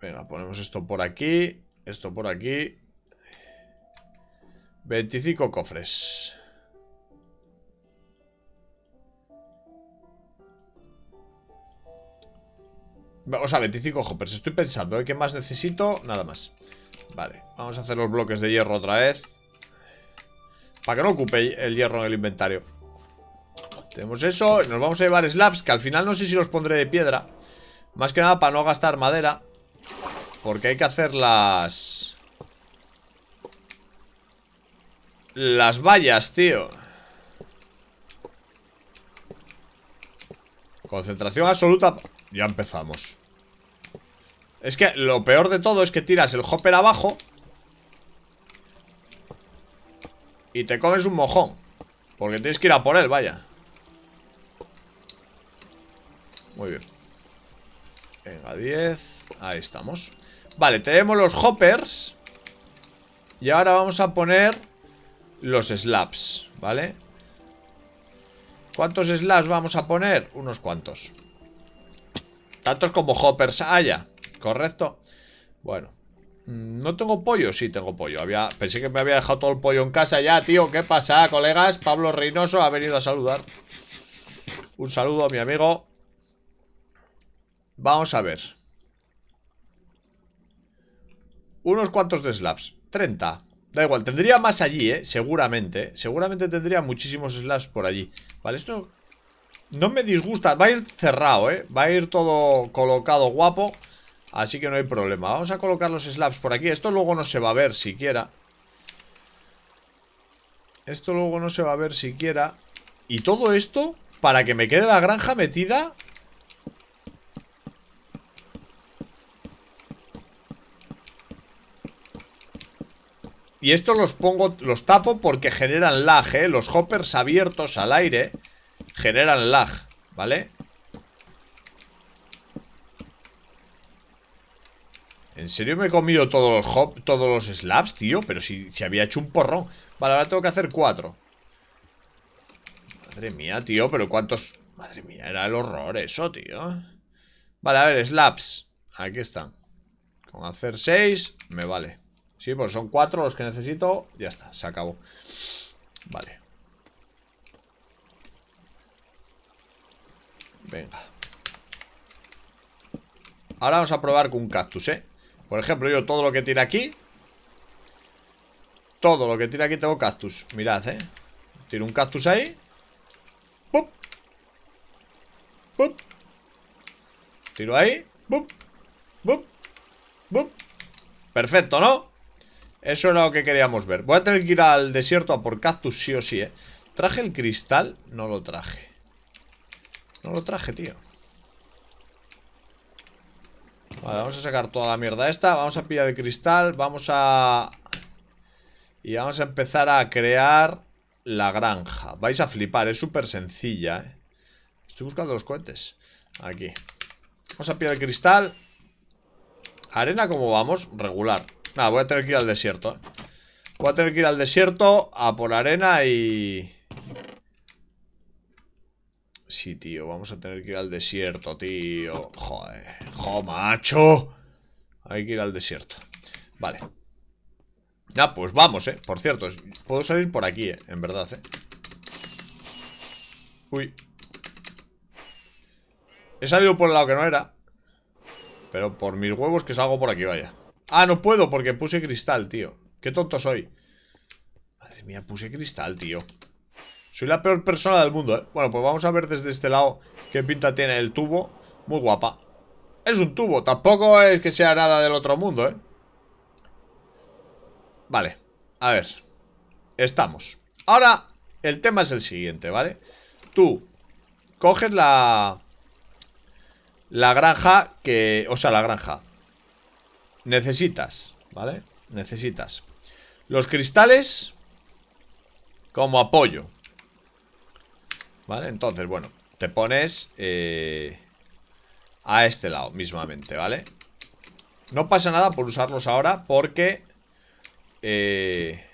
Venga, ponemos esto por aquí Esto por aquí 25 cofres. O sea, 25 hoppers. Estoy pensando, ¿eh? ¿Qué más necesito? Nada más. Vale, vamos a hacer los bloques de hierro otra vez. Para que no ocupe el hierro en el inventario. Tenemos eso Nos vamos a llevar slabs Que al final no sé si los pondré de piedra. Más que nada para no gastar madera porque hay que hacer las... Las vallas, tío. Concentración absoluta. Ya empezamos. Es que lo peor de todo es que tiras el hopper abajo Y te comes un mojón Porque tienes que ir a por él, vaya. Muy bien. Venga, 10 Ahí estamos. Vale, tenemos los hoppers. Y ahora vamos a poner Los slabs, ¿vale? ¿Cuántos slabs vamos a poner? Unos cuantos. Tantos como hoppers. Haya ¿Correcto? Bueno. Mm, ¿No tengo pollo? Sí, tengo pollo. Había, Pensé que me había dejado todo el pollo en casa ya, tío. ¿Qué pasa, colegas? Pablo Reynoso ha venido a saludar. Un saludo a mi amigo. Vamos a ver. Unos cuantos de slabs. 30 Da igual, tendría más allí, ¿eh? Seguramente Seguramente tendría muchísimos slabs por allí Vale, esto... No me disgusta. Va a ir cerrado, ¿eh? Va a ir todo colocado guapo. Así que no hay problema. Vamos a colocar los slabs por aquí. Esto luego no se va a ver siquiera. Esto luego no se va a ver siquiera. Y todo esto para que me quede la granja metida Y estos los pongo, los tapo porque generan lag, ¿eh? Los hoppers abiertos al aire generan lag, ¿vale? ¿En serio me he comido todos los hop, todos los slabs, tío? Pero si, si había hecho un porrón Vale, ahora tengo que hacer cuatro Madre mía, tío, pero cuántos... Madre mía, era el horror eso, tío Vale, a ver, slabs Aquí están Con hacer seis, me vale Sí, pues son cuatro los que necesito Ya está, se acabó Vale Venga Ahora vamos a probar con un cactus, ¿eh? Por ejemplo, yo todo lo que tira aquí Todo lo que tira aquí tengo cactus Mirad, ¿eh? Tiro un cactus ahí ¡Pup! ¡Pup! Tiro ahí ¡Pup! ¡Pup! ¡Pup! Perfecto, ¿no? Eso era lo que queríamos ver. Voy a tener que ir al desierto a por cactus sí o sí, ¿eh? ¿Traje el cristal? No lo traje. No lo traje, tío. Vale, vamos a sacar toda la mierda esta. Vamos a pillar el cristal. Vamos a... Y vamos a empezar a crear la granja. Vais a flipar, es súper sencilla, ¿eh? Estoy buscando los cohetes. Aquí. Vamos a pillar el cristal. Arena, ¿cómo vamos? Regular Nada, voy a tener que ir al desierto ¿eh? Voy a tener que ir al desierto A por arena y... Sí, tío, vamos a tener que ir al desierto, tío. Joder, jo, macho. Hay que ir al desierto. Vale. Ya, pues vamos, eh. Por cierto, puedo salir por aquí, eh En verdad, eh. Uy. He salido por el lado que no era Pero por mis huevos que salgo por aquí, vaya Ah, no puedo porque puse cristal, tío. Qué tonto soy. Madre mía, puse cristal, tío. Soy la peor persona del mundo, ¿eh? Bueno, pues vamos a ver desde este lado Qué pinta tiene el tubo. Muy guapa. Es un tubo, tampoco es que sea nada del otro mundo, ¿eh? Vale, a ver. Estamos. Ahora, el tema es el siguiente, ¿vale? Tú coges la... La granja que... O sea, la granja necesitas, ¿vale? Necesitas los cristales como apoyo. ¿Vale? Entonces, bueno, te pones eh, a este lado mismamente, ¿vale? No pasa nada por usarlos ahora porque eh,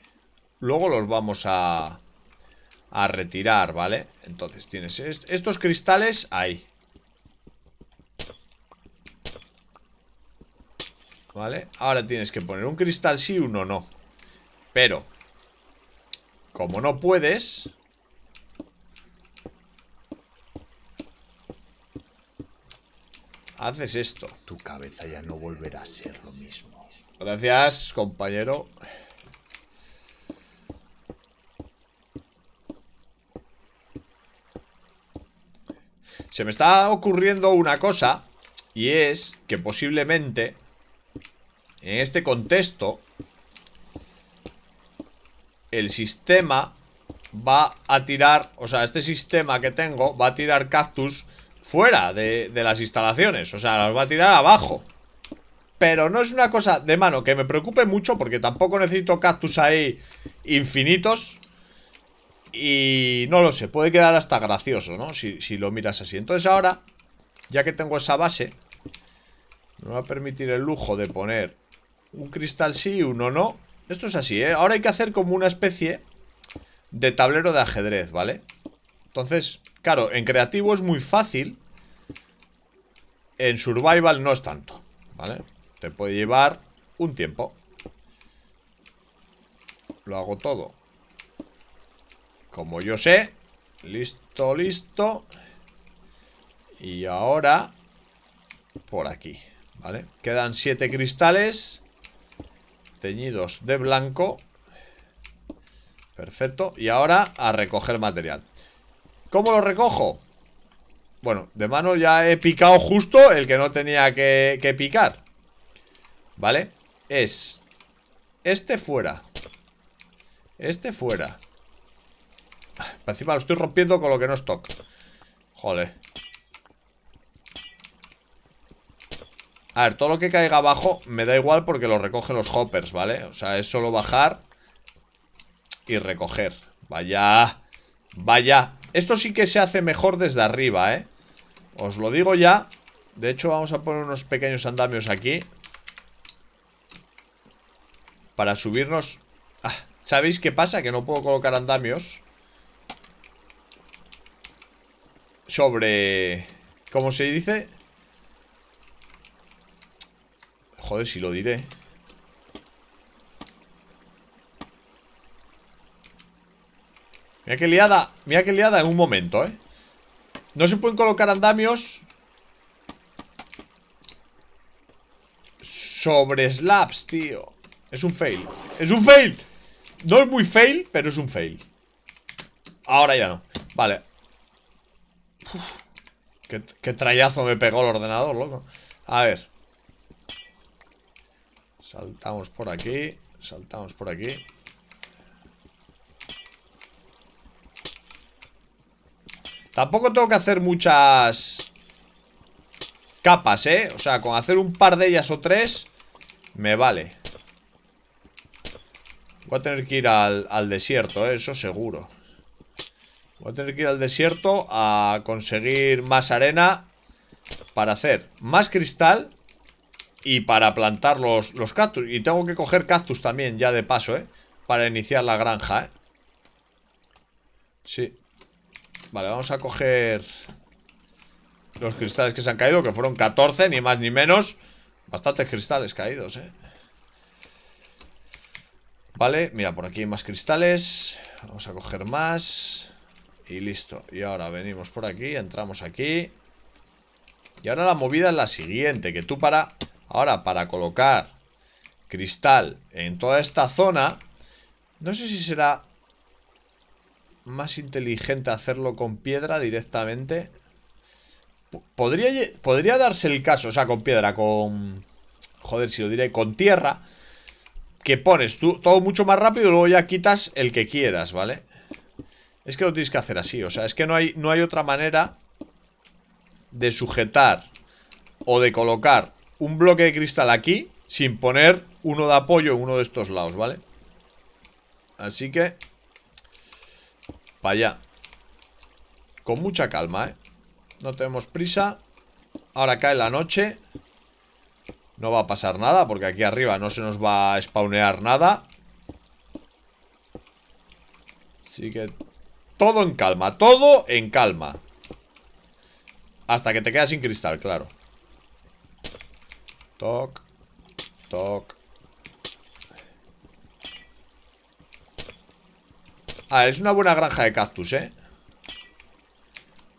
luego los vamos a, a retirar, ¿vale? Entonces tienes estos cristales ahí. ¿Vale? Ahora tienes que poner un cristal sí, uno no. Pero Como no puedes Haces esto. Tu cabeza ya no volverá a ser lo mismo. Gracias, compañero. Se me está ocurriendo una cosa Y es que posiblemente en este contexto, el sistema va a tirar, o sea, este sistema que tengo va a tirar cactus fuera de, las instalaciones, o sea, los va a tirar abajo. Pero no es una cosa de mano que me preocupe mucho porque tampoco necesito cactus ahí infinitos. Y no lo sé, puede quedar hasta gracioso, ¿no? Si, si lo miras así. Entonces ahora, ya que tengo esa base, me va a permitir el lujo de poner un cristal sí, uno no Esto es así, ¿eh? Ahora hay que hacer como una especie de tablero de ajedrez, ¿vale? Entonces, claro, en creativo es muy fácil En survival no es tanto, ¿vale? Te puede llevar un tiempo Lo hago todo Como yo sé Listo, listo Y ahora Por aquí, ¿vale? Quedan siete cristales Teñidos de blanco. Perfecto. Y ahora a recoger material. ¿Cómo lo recojo? Bueno, de mano ya he picado justo el que no tenía que, picar. ¿Vale? Es Este fuera. Este fuera. Encima lo estoy rompiendo con lo que no es stock. Joder A ver, todo lo que caiga abajo me da igual porque lo recogen los hoppers, ¿vale? O sea, es solo bajar y recoger. Vaya, vaya. Esto sí que se hace mejor desde arriba, ¿eh? Os lo digo ya. De hecho, vamos a poner unos pequeños andamios aquí. Para subirnos... Ah, ¿Sabéis qué pasa? Que no puedo colocar andamios. Sobre... ¿Cómo se dice? Joder, si lo diré. Mira qué liada, mira qué liada en un momento, ¿eh? No se pueden colocar andamios Sobre slabs, tío. Es un fail. ¡Es un fail! No es muy fail, pero es un fail. Ahora ya no. Vale. Qué, qué trayazo me pegó el ordenador, loco. A ver Saltamos por aquí Saltamos por aquí Tampoco tengo que hacer muchas capas, ¿eh? O sea, con hacer un par de ellas o tres me vale. Voy a tener que ir al, desierto, ¿eh? eso seguro. Voy a tener que ir al desierto a conseguir más arena para hacer más cristal y para plantar los, los cactus. Y tengo que coger cactus también, ya de paso, ¿eh? Para iniciar la granja, ¿eh? Sí. Vale, vamos a coger los cristales que se han caído, que fueron 14, ni más ni menos. Bastantes cristales caídos, eh. Vale, mira, por aquí hay más cristales. Vamos a coger más. Y listo. Y ahora venimos por aquí, entramos aquí. Y ahora la movida es la siguiente, que tú para... Ahora, para colocar cristal en toda esta zona... No sé si será más inteligente hacerlo con piedra directamente. Podría, podría darse el caso, o sea, con piedra, con... Joder, si lo diré, con tierra. Que pones tú todo mucho más rápido y luego ya quitas el que quieras, ¿vale? Es que lo tienes que hacer así, o sea, es que no hay, no hay otra manera de sujetar o de colocar un bloque de cristal aquí sin poner uno de apoyo en uno de estos lados, ¿vale? Así que allá. Con mucha calma, ¿eh? No tenemos prisa. Ahora cae la noche. No va a pasar nada porque aquí arriba no se nos va a spawnear nada. Así que todo en calma, todo en calma. Hasta que te quedas sin cristal, claro. Toc, toc, Ah, es una buena granja de cactus, ¿eh?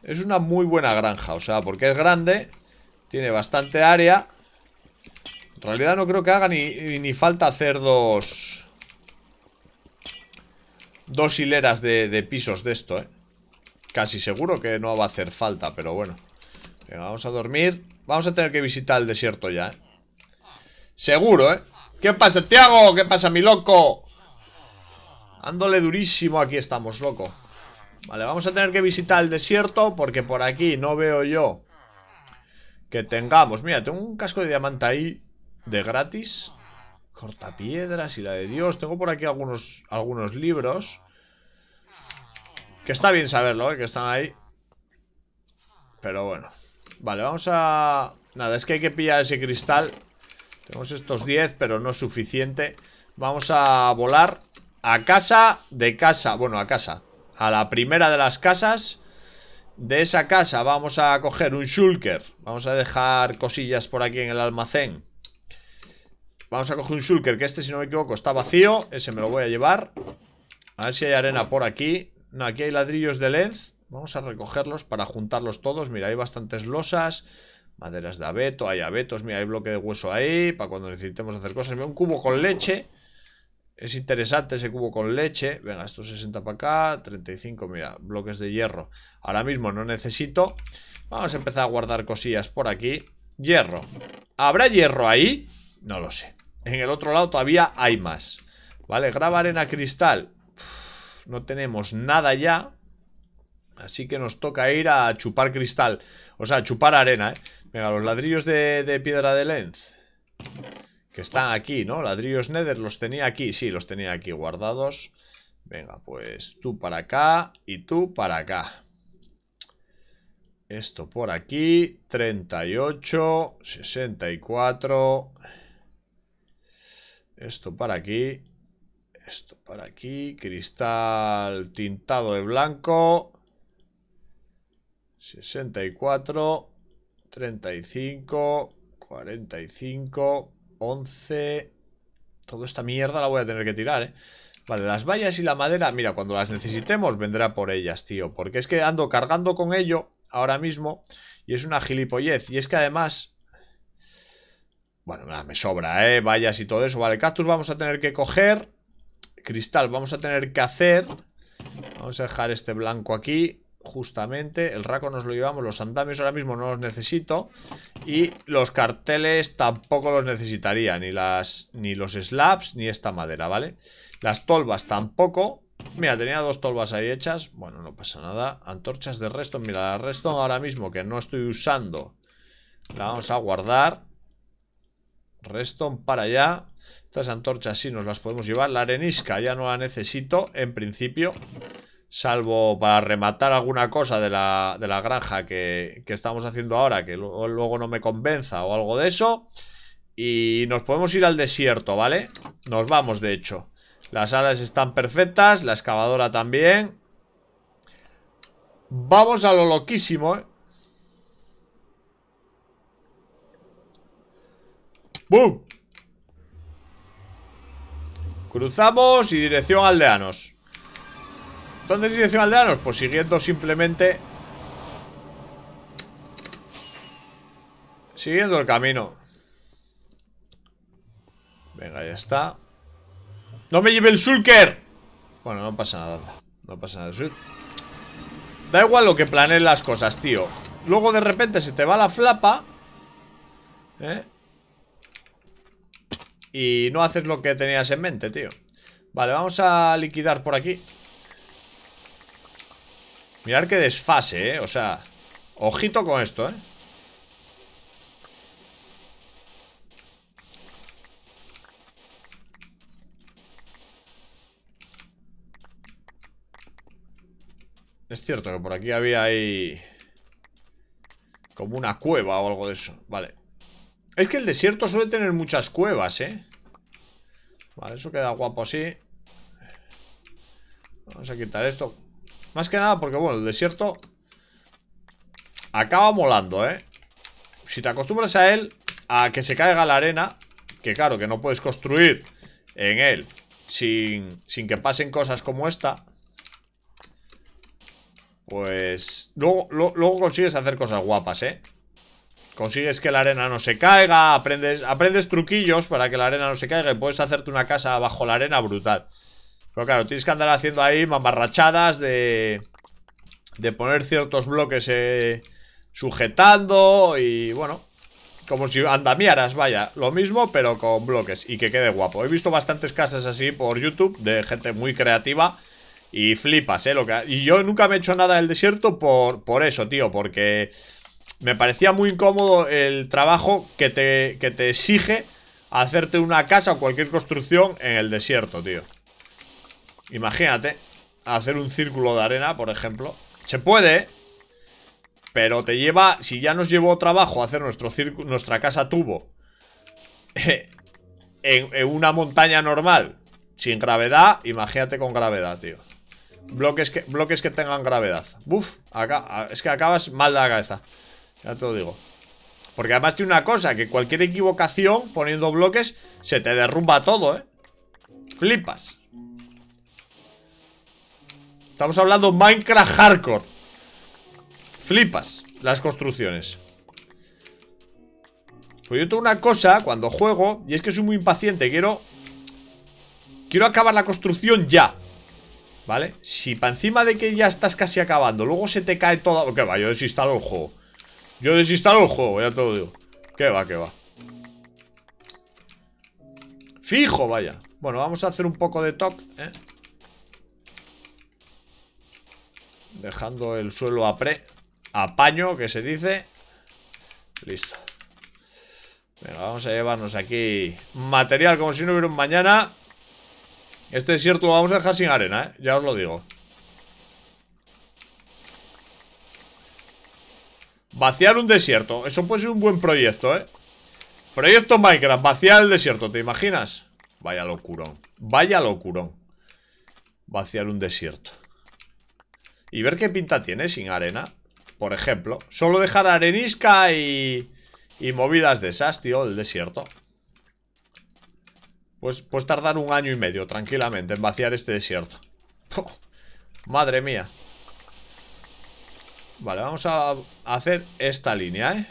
Es una muy buena granja, o sea, porque es grande Tiene bastante área En realidad no creo que haga ni, ni falta hacer dos Dos hileras de, de, pisos de esto, ¿eh? Casi seguro que no va a hacer falta, pero bueno Venga, vamos a dormir Vamos a tener que visitar el desierto ya, ¿eh? Seguro, ¿eh? ¿Qué pasa, Tiago? ¿Qué pasa, mi loco? Ándole durísimo, aquí estamos, loco Vale, vamos a tener que visitar el desierto Porque por aquí no veo yo Que tengamos Mira, tengo un casco de diamante ahí De gratis Cortapiedras y la de Dios Tengo por aquí algunos, algunos libros Que está bien saberlo, ¿eh? Que están ahí Pero bueno Vale, vamos a... Nada, es que hay que pillar ese cristal Tenemos estos 10, pero no es suficiente Vamos a volar a casa de casa, bueno, a casa, a la primera de las casas. De esa casa vamos a coger un shulker. Vamos a dejar cosillas por aquí en el almacén. Vamos a coger un shulker, que este, si no me equivoco, está vacío. Ese me lo voy a llevar. A ver si hay arena por aquí. No, aquí hay ladrillos de lens. Vamos a recogerlos para juntarlos todos. Mira, hay bastantes losas. Maderas de abeto, hay abetos. Mira, hay bloque de hueso ahí. Para cuando necesitemos hacer cosas. Mira, un cubo con leche. Es interesante ese cubo con leche. Venga, esto 60 para acá. 35, mira, bloques de hierro. Ahora mismo no necesito. Vamos a empezar a guardar cosillas por aquí. Hierro. ¿Habrá hierro ahí? No lo sé. En el otro lado todavía hay más. Vale, graba arena cristal. no tenemos nada ya. Así que nos toca ir a chupar cristal. O sea, chupar arena, ¿eh? Venga, los ladrillos de, piedra de Lenz. Que están aquí, ¿no? Ladrillos Nether los tenía aquí. Sí, los tenía aquí guardados. Venga, pues tú para acá y tú para acá. Esto por aquí. 38, 64. Esto para aquí. Esto para aquí. Cristal tintado de blanco. 64. 35. 45. 11. Toda esta mierda la voy a tener que tirar, ¿eh? Vale, las vallas y la madera, mira, cuando las necesitemos vendrá por ellas, tío. Porque es que ando cargando con ello ahora mismo y es una gilipollez. Y es que además... Bueno, me sobra, ¿eh? Vallas y todo eso. Vale, cactus vamos a tener que coger. Cristal vamos a tener que hacer. Vamos a dejar este blanco aquí justamente. El raco nos lo llevamos. Los andamios ahora mismo no los necesito. Y los carteles tampoco los necesitaría. Ni, las, ni los slabs ni esta madera, ¿vale? Las tolvas tampoco. Mira, tenía dos tolvas ahí hechas. Bueno, no pasa nada. Antorchas de resto. Mira, la resto ahora mismo que no estoy usando. La vamos a guardar. Reston para allá. Estas antorchas sí nos las podemos llevar. La arenisca ya no la necesito en principio. Salvo para rematar alguna cosa de la, de la granja que, que, estamos haciendo ahora, que luego no me convenza o algo de eso. Y nos podemos ir al desierto, ¿vale? Nos vamos, de hecho. Las alas están perfectas, la excavadora también. Vamos a lo loquísimo, ¿eh? ¡Bum! Cruzamos y dirección aldeanos. ¿Dónde es dirección aldeanos? Pues siguiendo simplemente... Siguiendo el camino. Venga, ya está. ¡No me lleve el Sulker! Bueno, no pasa nada. No pasa nada. Da igual lo que planeen las cosas, tío. Luego de repente se te va la flapa. ¿Eh? Y no haces lo que tenías en mente, tío. Vale, vamos a liquidar por aquí. Mirar qué desfase, ¿eh? O sea, ojito con esto, ¿eh? Es cierto que por aquí había ahí... Como una cueva o algo de eso. Vale. Es que el desierto suele tener muchas cuevas, ¿eh? Vale, eso queda guapo así. Vamos a quitar esto. Más que nada porque, bueno, el desierto acaba molando, ¿eh? Si te acostumbras a él, a que se caiga la arena, que claro, que no puedes construir en él sin, sin que pasen cosas como esta, pues luego, luego consigues hacer cosas guapas, ¿eh? Consigues que la arena no se caiga, aprendes, aprendes truquillos para que la arena no se caiga y puedes hacerte una casa bajo la arena brutal. Pero claro, tienes que andar haciendo ahí mamarrachadas de... De poner ciertos bloques eh, sujetando y bueno... Como si andamiaras, vaya, lo mismo pero con bloques y que quede guapo. He visto bastantes casas así por YouTube de gente muy creativa y flipas, ¿eh? Y yo nunca me he hecho nada del desierto por, por eso, tío, porque me parecía muy incómodo el trabajo que te, que te exige hacerte una casa o cualquier construcción en el desierto, tío. Imagínate Hacer un círculo de arena, por ejemplo. Se puede Pero te lleva, si ya nos llevó trabajo Hacer nuestro nuestra casa tubo en, una montaña normal Sin gravedad, imagínate con gravedad, tío. Bloques que, bloques que tengan gravedad. Buf, acá, es que acabas mal de la cabeza Ya te lo digo. Porque además tiene una cosa Que cualquier equivocación poniendo bloques Se te derrumba todo, eh Flipas Estamos hablando Minecraft Hardcore. Flipas las construcciones. Pues yo tengo una cosa cuando juego, y es que soy muy impaciente, quiero... Quiero acabar la construcción ya ¿Vale? Si para encima de que ya estás casi acabando Luego se te cae todo... ¿Qué va? Yo desinstalo el juego Yo desinstalo el juego, ya te lo digo ¿Qué va? ¿Qué va? Fijo, vaya Bueno, vamos a hacer un poco de toque ¿eh? Dejando el suelo a pre A paño, que se dice Listo Venga, vamos a llevarnos aquí Material como si no hubiera un mañana este desierto lo vamos a dejar sin arena, ¿eh? Ya os lo digo. Vaciar un desierto. Eso puede ser un buen proyecto, ¿eh? Proyecto Minecraft. Vaciar el desierto, ¿te imaginas? Vaya locurón. Vaya locurón. Vaciar un desierto. Y ver qué pinta tiene sin arena. Por ejemplo. Solo dejar arenisca y... Y movidas de esas, tío, el desierto. Pues puedes tardar un año y medio tranquilamente en vaciar este desierto. madre mía. Vale, vamos a hacer esta línea, ¿eh?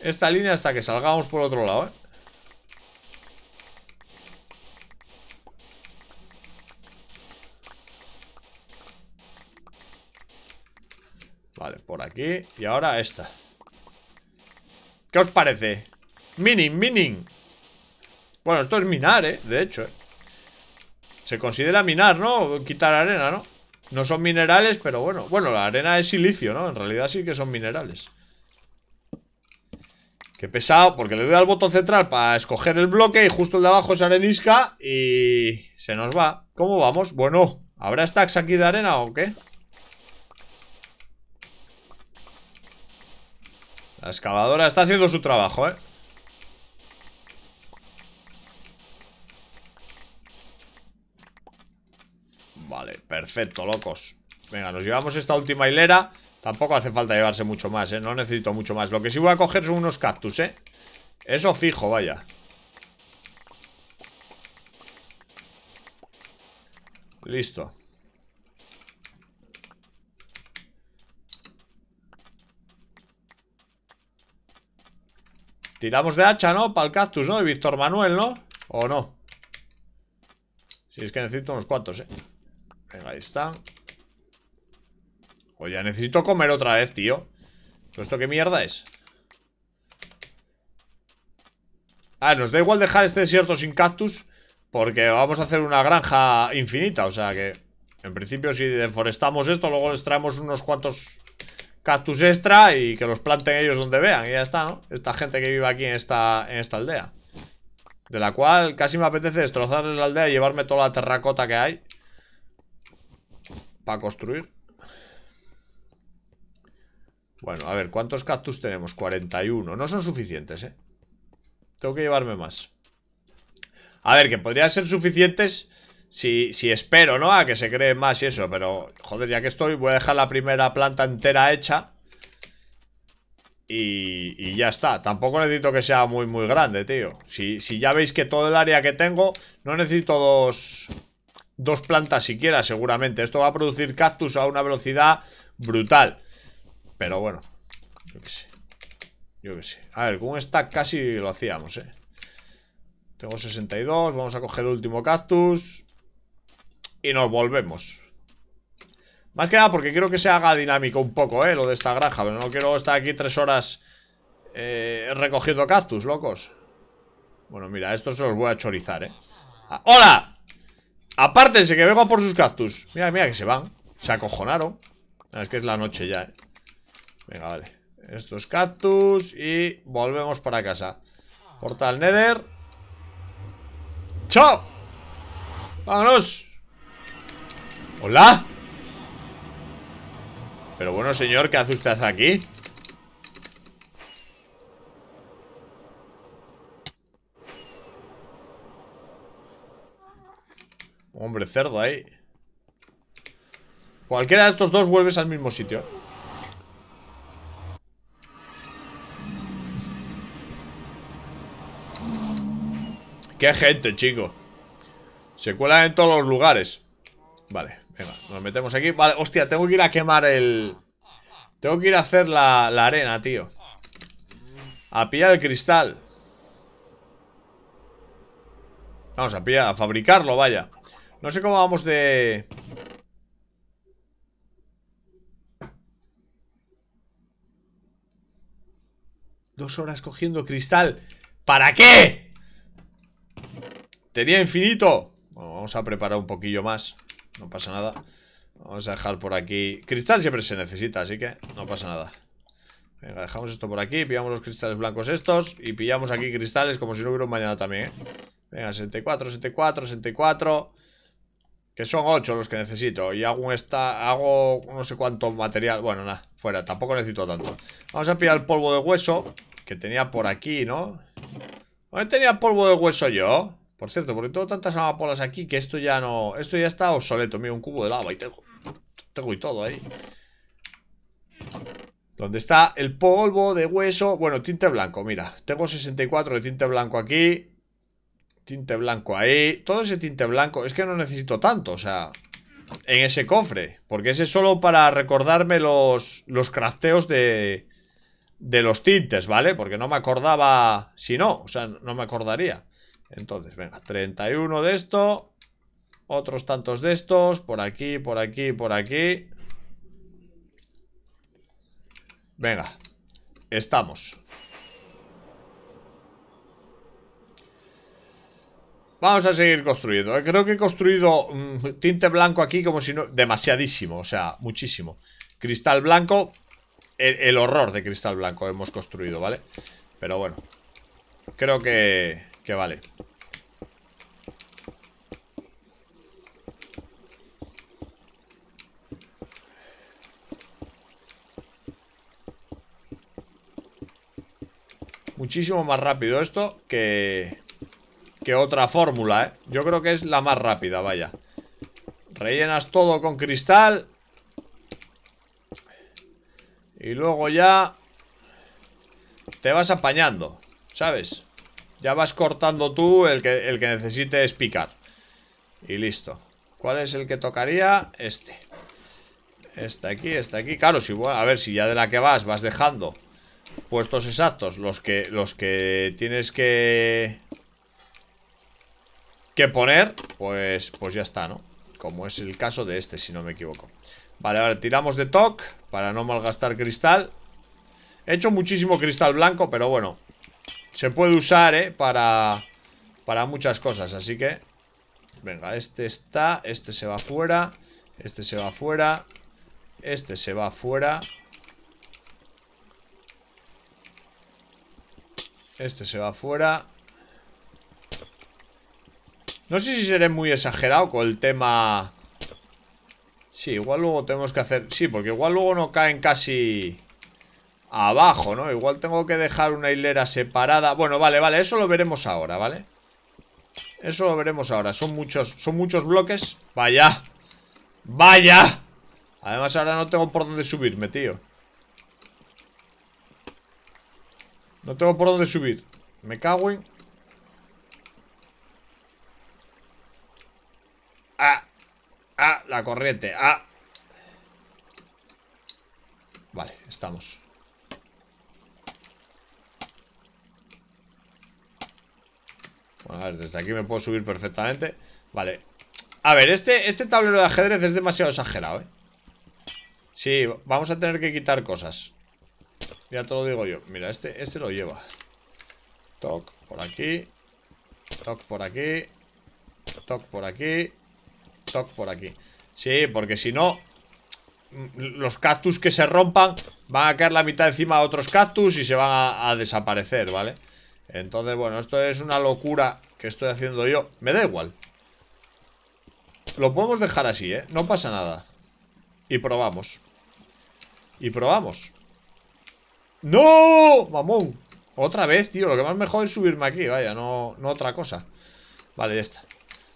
Esta línea hasta que salgamos por otro lado, ¿eh? Vale, por aquí Y ahora esta ¿Qué os parece? Mining, mining Bueno, esto es minar, ¿eh? De hecho, ¿eh? Se considera minar, ¿no? Quitar arena, ¿no? No son minerales, pero bueno Bueno, la arena es silicio, ¿no? En realidad sí que son minerales Qué pesado, porque le doy al botón central para escoger el bloque y justo el de abajo es arenisca y se nos va. ¿Cómo vamos? Bueno, ¿habrá stacks aquí de arena o qué? La excavadora está haciendo su trabajo, ¿eh? Vale, perfecto, locos Venga, nos llevamos esta última hilera Tampoco hace falta llevarse mucho más, ¿eh? No necesito mucho más Lo que sí voy a coger son unos cactus, ¿eh? Eso fijo, vaya Listo Tiramos de hacha, ¿no? Para el cactus, ¿no? De Víctor Manuel, ¿no? ¿O no? Si es que necesito unos cuantos, ¿eh? Venga, ahí está Oye, necesito comer otra vez, tío ¿Esto qué mierda es? Ah, nos da igual dejar este desierto sin cactus Porque vamos a hacer una granja infinita O sea que En principio si deforestamos esto Luego les traemos unos cuantos cactus extra y que los planten ellos donde vean. Y ya está, ¿no? Esta gente que vive aquí en esta, en esta aldea. De la cual casi me apetece destrozar la aldea y llevarme toda la terracota que hay. Para construir. Bueno, a ver, ¿cuántos cactus tenemos? 41. No son suficientes, ¿eh? Tengo que llevarme más. A ver, que podrían ser suficientes si, espero, ¿no? A que se cree más y eso, pero joder, ya que estoy, voy a dejar la primera planta entera hecha. Y, y ya está. Tampoco necesito que sea muy, muy grande, tío. Si, si ya veis que todo el área que tengo, no necesito dos, dos plantas siquiera, seguramente. Esto va a producir cactus a una velocidad brutal. Pero bueno, yo qué sé. Yo qué sé. A ver, con un stack casi lo hacíamos, ¿eh? Tengo 62, vamos a coger el último cactus y nos volvemos. Más que nada porque quiero que se haga dinámico un poco, ¿eh? Lo de esta granja, pero no quiero estar aquí tres horas eh, recogiendo cactus, locos. Bueno, mira, esto se los voy a chorizar, ¿eh? Ah, ¡Hola! Apártense que vengo por sus cactus. Mira, mira que se van. Se acojonaron. Es que es la noche ya, ¿eh? Venga, vale. Estos cactus y volvemos para casa. Portal Nether. ¡Chao! ¡Vámonos! ¿Hola? Pero bueno, señor, ¿qué hace usted aquí? Hombre, cerdo ahí. Cualquiera de estos dos vuelves al mismo sitio. Qué gente, chico. Se cuelan en todos los lugares. Vale Nos metemos aquí. Vale, hostia, tengo que ir a quemar el... Tengo que ir a hacer la, arena, tío. A pillar el cristal. Vamos a pillar, a fabricarlo, vaya. No sé cómo vamos de... Dos horas cogiendo cristal. ¿Para qué? Tenía infinito. Vamos a preparar un poquillo más No pasa nada Vamos a dejar por aquí Cristal siempre se necesita, así que no pasa nada Venga, dejamos esto por aquí Pillamos los cristales blancos estos Y pillamos aquí cristales como si no hubiera un mañana también, ¿eh? Venga, 74, 74, 74 Que son 8 los que necesito Y hago esta, hago no sé cuánto material Bueno, nada, fuera, tampoco necesito tanto Vamos a pillar el polvo de hueso Que tenía por aquí, ¿no? ¿Dónde tenía polvo de hueso yo? Por cierto, porque tengo tantas amapolas aquí Que esto ya no... Esto ya está obsoleto. Mira, un cubo de lava y tengo... Tengo y todo ahí. ¿Dónde está el polvo de hueso? Bueno, tinte blanco, mira. Tengo 64 de tinte blanco aquí. Tinte blanco ahí. Todo ese tinte blanco Es que no necesito tanto, o sea En ese cofre. Porque ese es solo para recordarme los Los crafteos de De los tintes, ¿vale? Porque no me acordaba Si no, o sea, no me acordaría Entonces, venga, 31 de esto Otros tantos de estos Por aquí, por aquí, por aquí Venga, estamos Vamos a seguir construyendo ¿eh? Creo que he construido mm, tinte blanco aquí como si no... Demasiadísimo, o sea, muchísimo Cristal blanco el, horror de cristal blanco hemos construido, ¿vale? Pero bueno Creo que, vale muchísimo más rápido esto que, que otra fórmula, ¿eh? Yo creo que es la más rápida, vaya. Rellenas todo con cristal. Y luego ya te vas apañando, ¿sabes? Ya vas cortando tú el que, el que necesites picar. Y listo. ¿Cuál es el que tocaría? Este. Este aquí, este aquí. Claro, a ver, si ya de la que vas vas dejando puestos exactos, los que, los que tienes que... Que poner, pues, pues ya está, ¿no? Como es el caso de este, si no me equivoco. Vale, ahora tiramos de TOC para no malgastar cristal. He hecho muchísimo cristal blanco, pero bueno, se puede usar, ¿eh? Para, para muchas cosas, así que... Venga, este está, este se va fuera, este se va fuera, este se va fuera... Este se va fuera No sé si seré muy exagerado con el tema... Sí, igual luego tenemos que hacer... Sí, porque igual luego no caen casi... Abajo, ¿no? Igual tengo que dejar una hilera separada Bueno, vale, vale, eso lo veremos ahora, ¿vale? Eso lo veremos ahora Son muchos, son muchos bloques ¡Vaya! ¡Vaya! Además ahora no tengo por dónde subirme, tío No tengo por dónde subir Me cago en... ¡Ah! ¡Ah! La corriente ¡Ah! Vale, estamos A ver, desde aquí me puedo subir perfectamente Vale A ver, este, este tablero de ajedrez es demasiado exagerado, ¿eh? Sí, vamos a tener que quitar cosas ya te lo digo yo. Mira, este, este lo lleva. Toc por aquí. Toc por aquí. Toc por aquí. Toc por aquí. Sí, porque si no... Los cactus que se rompan van a caer la mitad encima de otros cactus y se van a desaparecer, ¿vale? Entonces, bueno, esto es una locura que estoy haciendo yo. Me da igual. Lo podemos dejar así, ¿eh? No pasa nada. Y probamos. Y probamos. ¡No! ¡Mamón! Otra vez, tío. Lo que más mejor es subirme aquí, vaya, no, no otra cosa. Vale, ya está.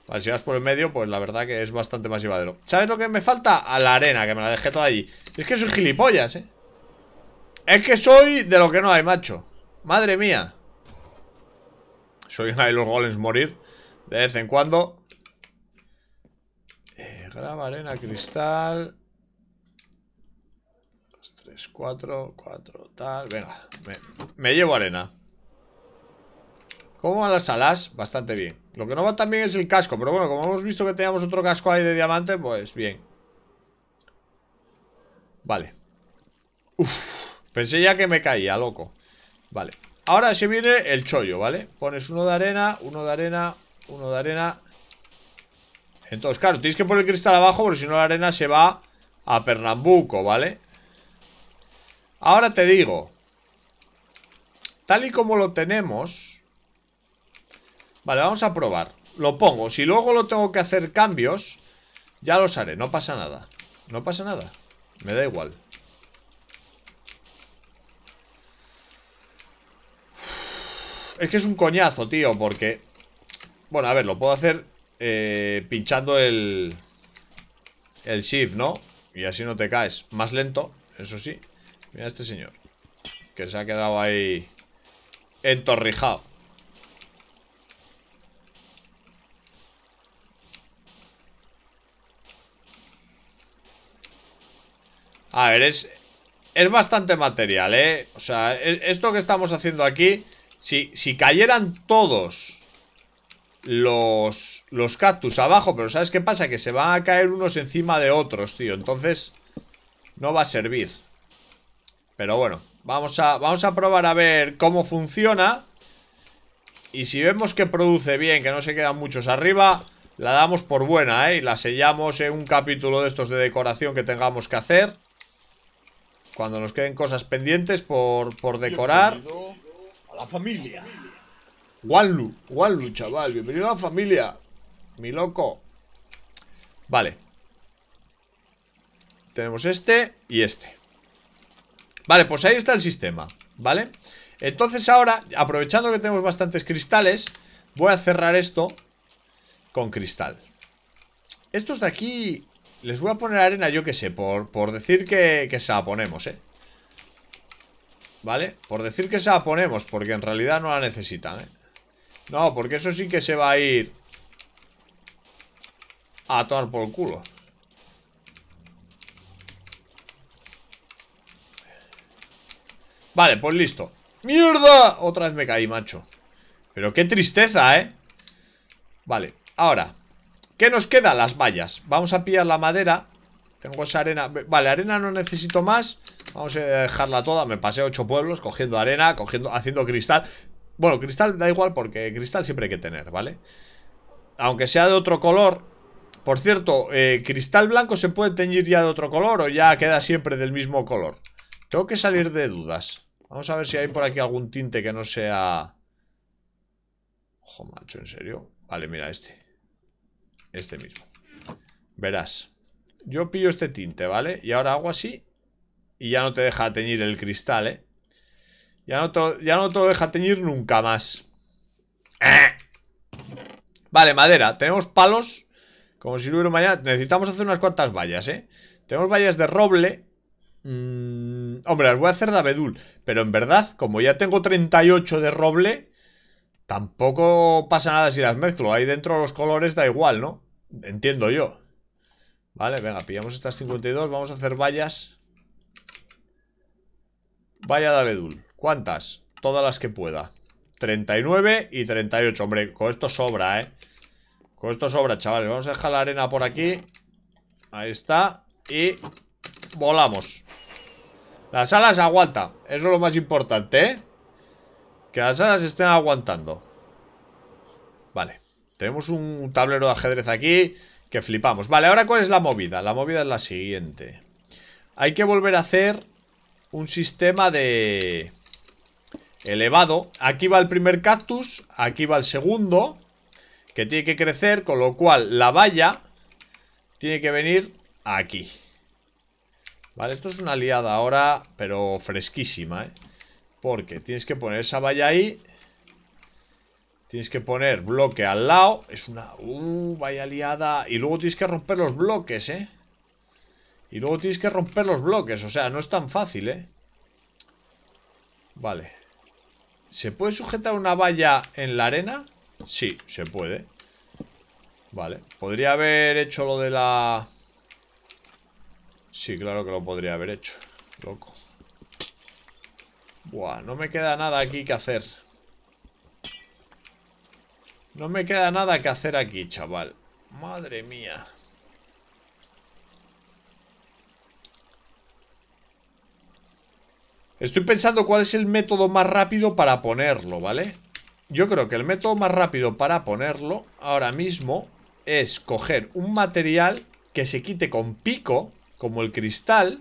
Vale, si vas por el medio, pues la verdad que es bastante más llevadero. ¿Sabes lo que me falta? A la arena, que me la dejé toda allí. Es que soy gilipollas, ¿eh? Es que soy de lo que no hay, macho. Madre mía. Soy los golems morir de vez en cuando. Eh, grava, arena, cristal. 3, 4, 4, tal. Venga, me, llevo arena. ¿Cómo van las alas? Bastante bien. Lo que no va tan bien es el casco, pero bueno, como hemos visto que teníamos otro casco ahí de diamante, pues bien. Vale. Uf, pensé ya que me caía, loco. Vale. Ahora se viene el chollo, ¿vale? Pones uno de arena, uno de arena, uno de arena. Entonces, claro, tienes que poner el cristal abajo porque si no la arena se va a Pernambuco, ¿vale? Ahora te digo. Tal y como lo tenemos... Vale, vamos a probar. Lo pongo. Si luego lo tengo que hacer cambios, ya los haré. No pasa nada. No pasa nada. Me da igual. Es que es un coñazo, tío, porque... Bueno, a ver, lo puedo hacer eh, pinchando el... El shift, ¿no? Y así no te caes. Más lento, eso sí. Mira este señor. Que se ha quedado ahí... Entorrijado. A ver, es, es bastante material, ¿eh? O sea, e, esto que estamos haciendo aquí, si, si cayeran todos los, los cactus abajo, pero ¿sabes qué pasa? Que se van a caer unos encima de otros, tío. Entonces, no va a servir. Pero bueno, vamos a, vamos a probar a ver cómo funciona. Y si vemos que produce bien, que no se quedan muchos arriba, la damos por buena, ¿eh? Y la sellamos en un capítulo de estos de decoración que tengamos que hacer. Cuando nos queden cosas pendientes por, por decorar. La familia. Wallu, Wallu, chaval. Bienvenido a la familia. Mi loco. Vale. Tenemos este y este. Vale, pues ahí está el sistema. ¿Vale? Entonces ahora, aprovechando que tenemos bastantes cristales, voy a cerrar esto con cristal. Estos de aquí les voy a poner arena, yo que sé, por, por decir que, que se la ponemos, ¿eh? ¿Vale? Por decir que se la ponemos, porque en realidad no la necesitan, ¿eh? No, porque eso sí que se va a ir a tomar por el culo. Vale, pues listo. ¡Mierda! Otra vez me caí, macho. Pero qué tristeza, ¿eh? Vale, ahora ¿Qué nos queda? Las vallas Vamos a pillar la madera Tengo esa arena. Vale, arena no necesito más. Vamos a dejarla toda. Me pasé ocho pueblos cogiendo arena cogiendo, Haciendo cristal. Bueno, cristal da igual porque cristal siempre hay que tener, ¿vale? Aunque sea de otro color. Por cierto, eh, ¿cristal blanco se puede teñir ya de otro color O ya queda siempre del mismo color? Tengo que salir de dudas. Vamos a ver si hay por aquí algún tinte que no sea... Ojo, macho, ¿en serio? Vale, mira este. Este mismo. Verás Yo pillo este tinte, ¿vale? Y ahora hago así Y ya no te deja teñir el cristal, ¿eh? Ya no te, ya no te lo deja teñir nunca más ¡Eh! Vale, madera Tenemos palos Como si no hubiera mañana Necesitamos hacer unas cuantas vallas, ¿eh? Tenemos vallas de roble mmm, Hombre, las voy a hacer de abedul Pero en verdad, como ya tengo 38 de roble Tampoco pasa nada si las mezclo Ahí dentro los colores da igual, ¿no? Entiendo yo. Vale, venga, pillamos estas 52. Vamos a hacer vallas. Valla de abedul. ¿Cuántas? Todas las que pueda. 39 y 38. Hombre, con esto sobra, ¿eh? Con esto sobra, chavales. Vamos a dejar la arena por aquí. Ahí está. Y volamos. Las alas aguantan. Eso es lo más importante, ¿eh? Que las alas estén aguantando. Vale. Tenemos un tablero de ajedrez aquí que flipamos. Vale, ahora ¿cuál es la movida? La movida es la siguiente. Hay que volver a hacer un sistema de elevado. Aquí va el primer cactus, aquí va el segundo, que tiene que crecer, con lo cual la valla tiene que venir aquí. Vale, esto es una liada ahora, pero fresquísima, ¿eh? Porque tienes que poner esa valla ahí Tienes que poner bloque al lado. Es una... Uh, vaya liada. Y luego tienes que romper los bloques, ¿eh? Y luego tienes que romper los bloques. O sea, no es tan fácil, ¿eh? Vale. ¿Se puede sujetar una valla en la arena? Sí, se puede. Vale. Podría haber hecho lo de la... Sí, claro que lo podría haber hecho. Loco. Buah, no me queda nada aquí que hacer. No me queda nada que hacer aquí, chaval. Madre mía. Estoy pensando cuál es el método más rápido para ponerlo, ¿vale? Yo creo que el método más rápido para ponerlo ahora mismo es coger un material que se quite con pico, como el cristal.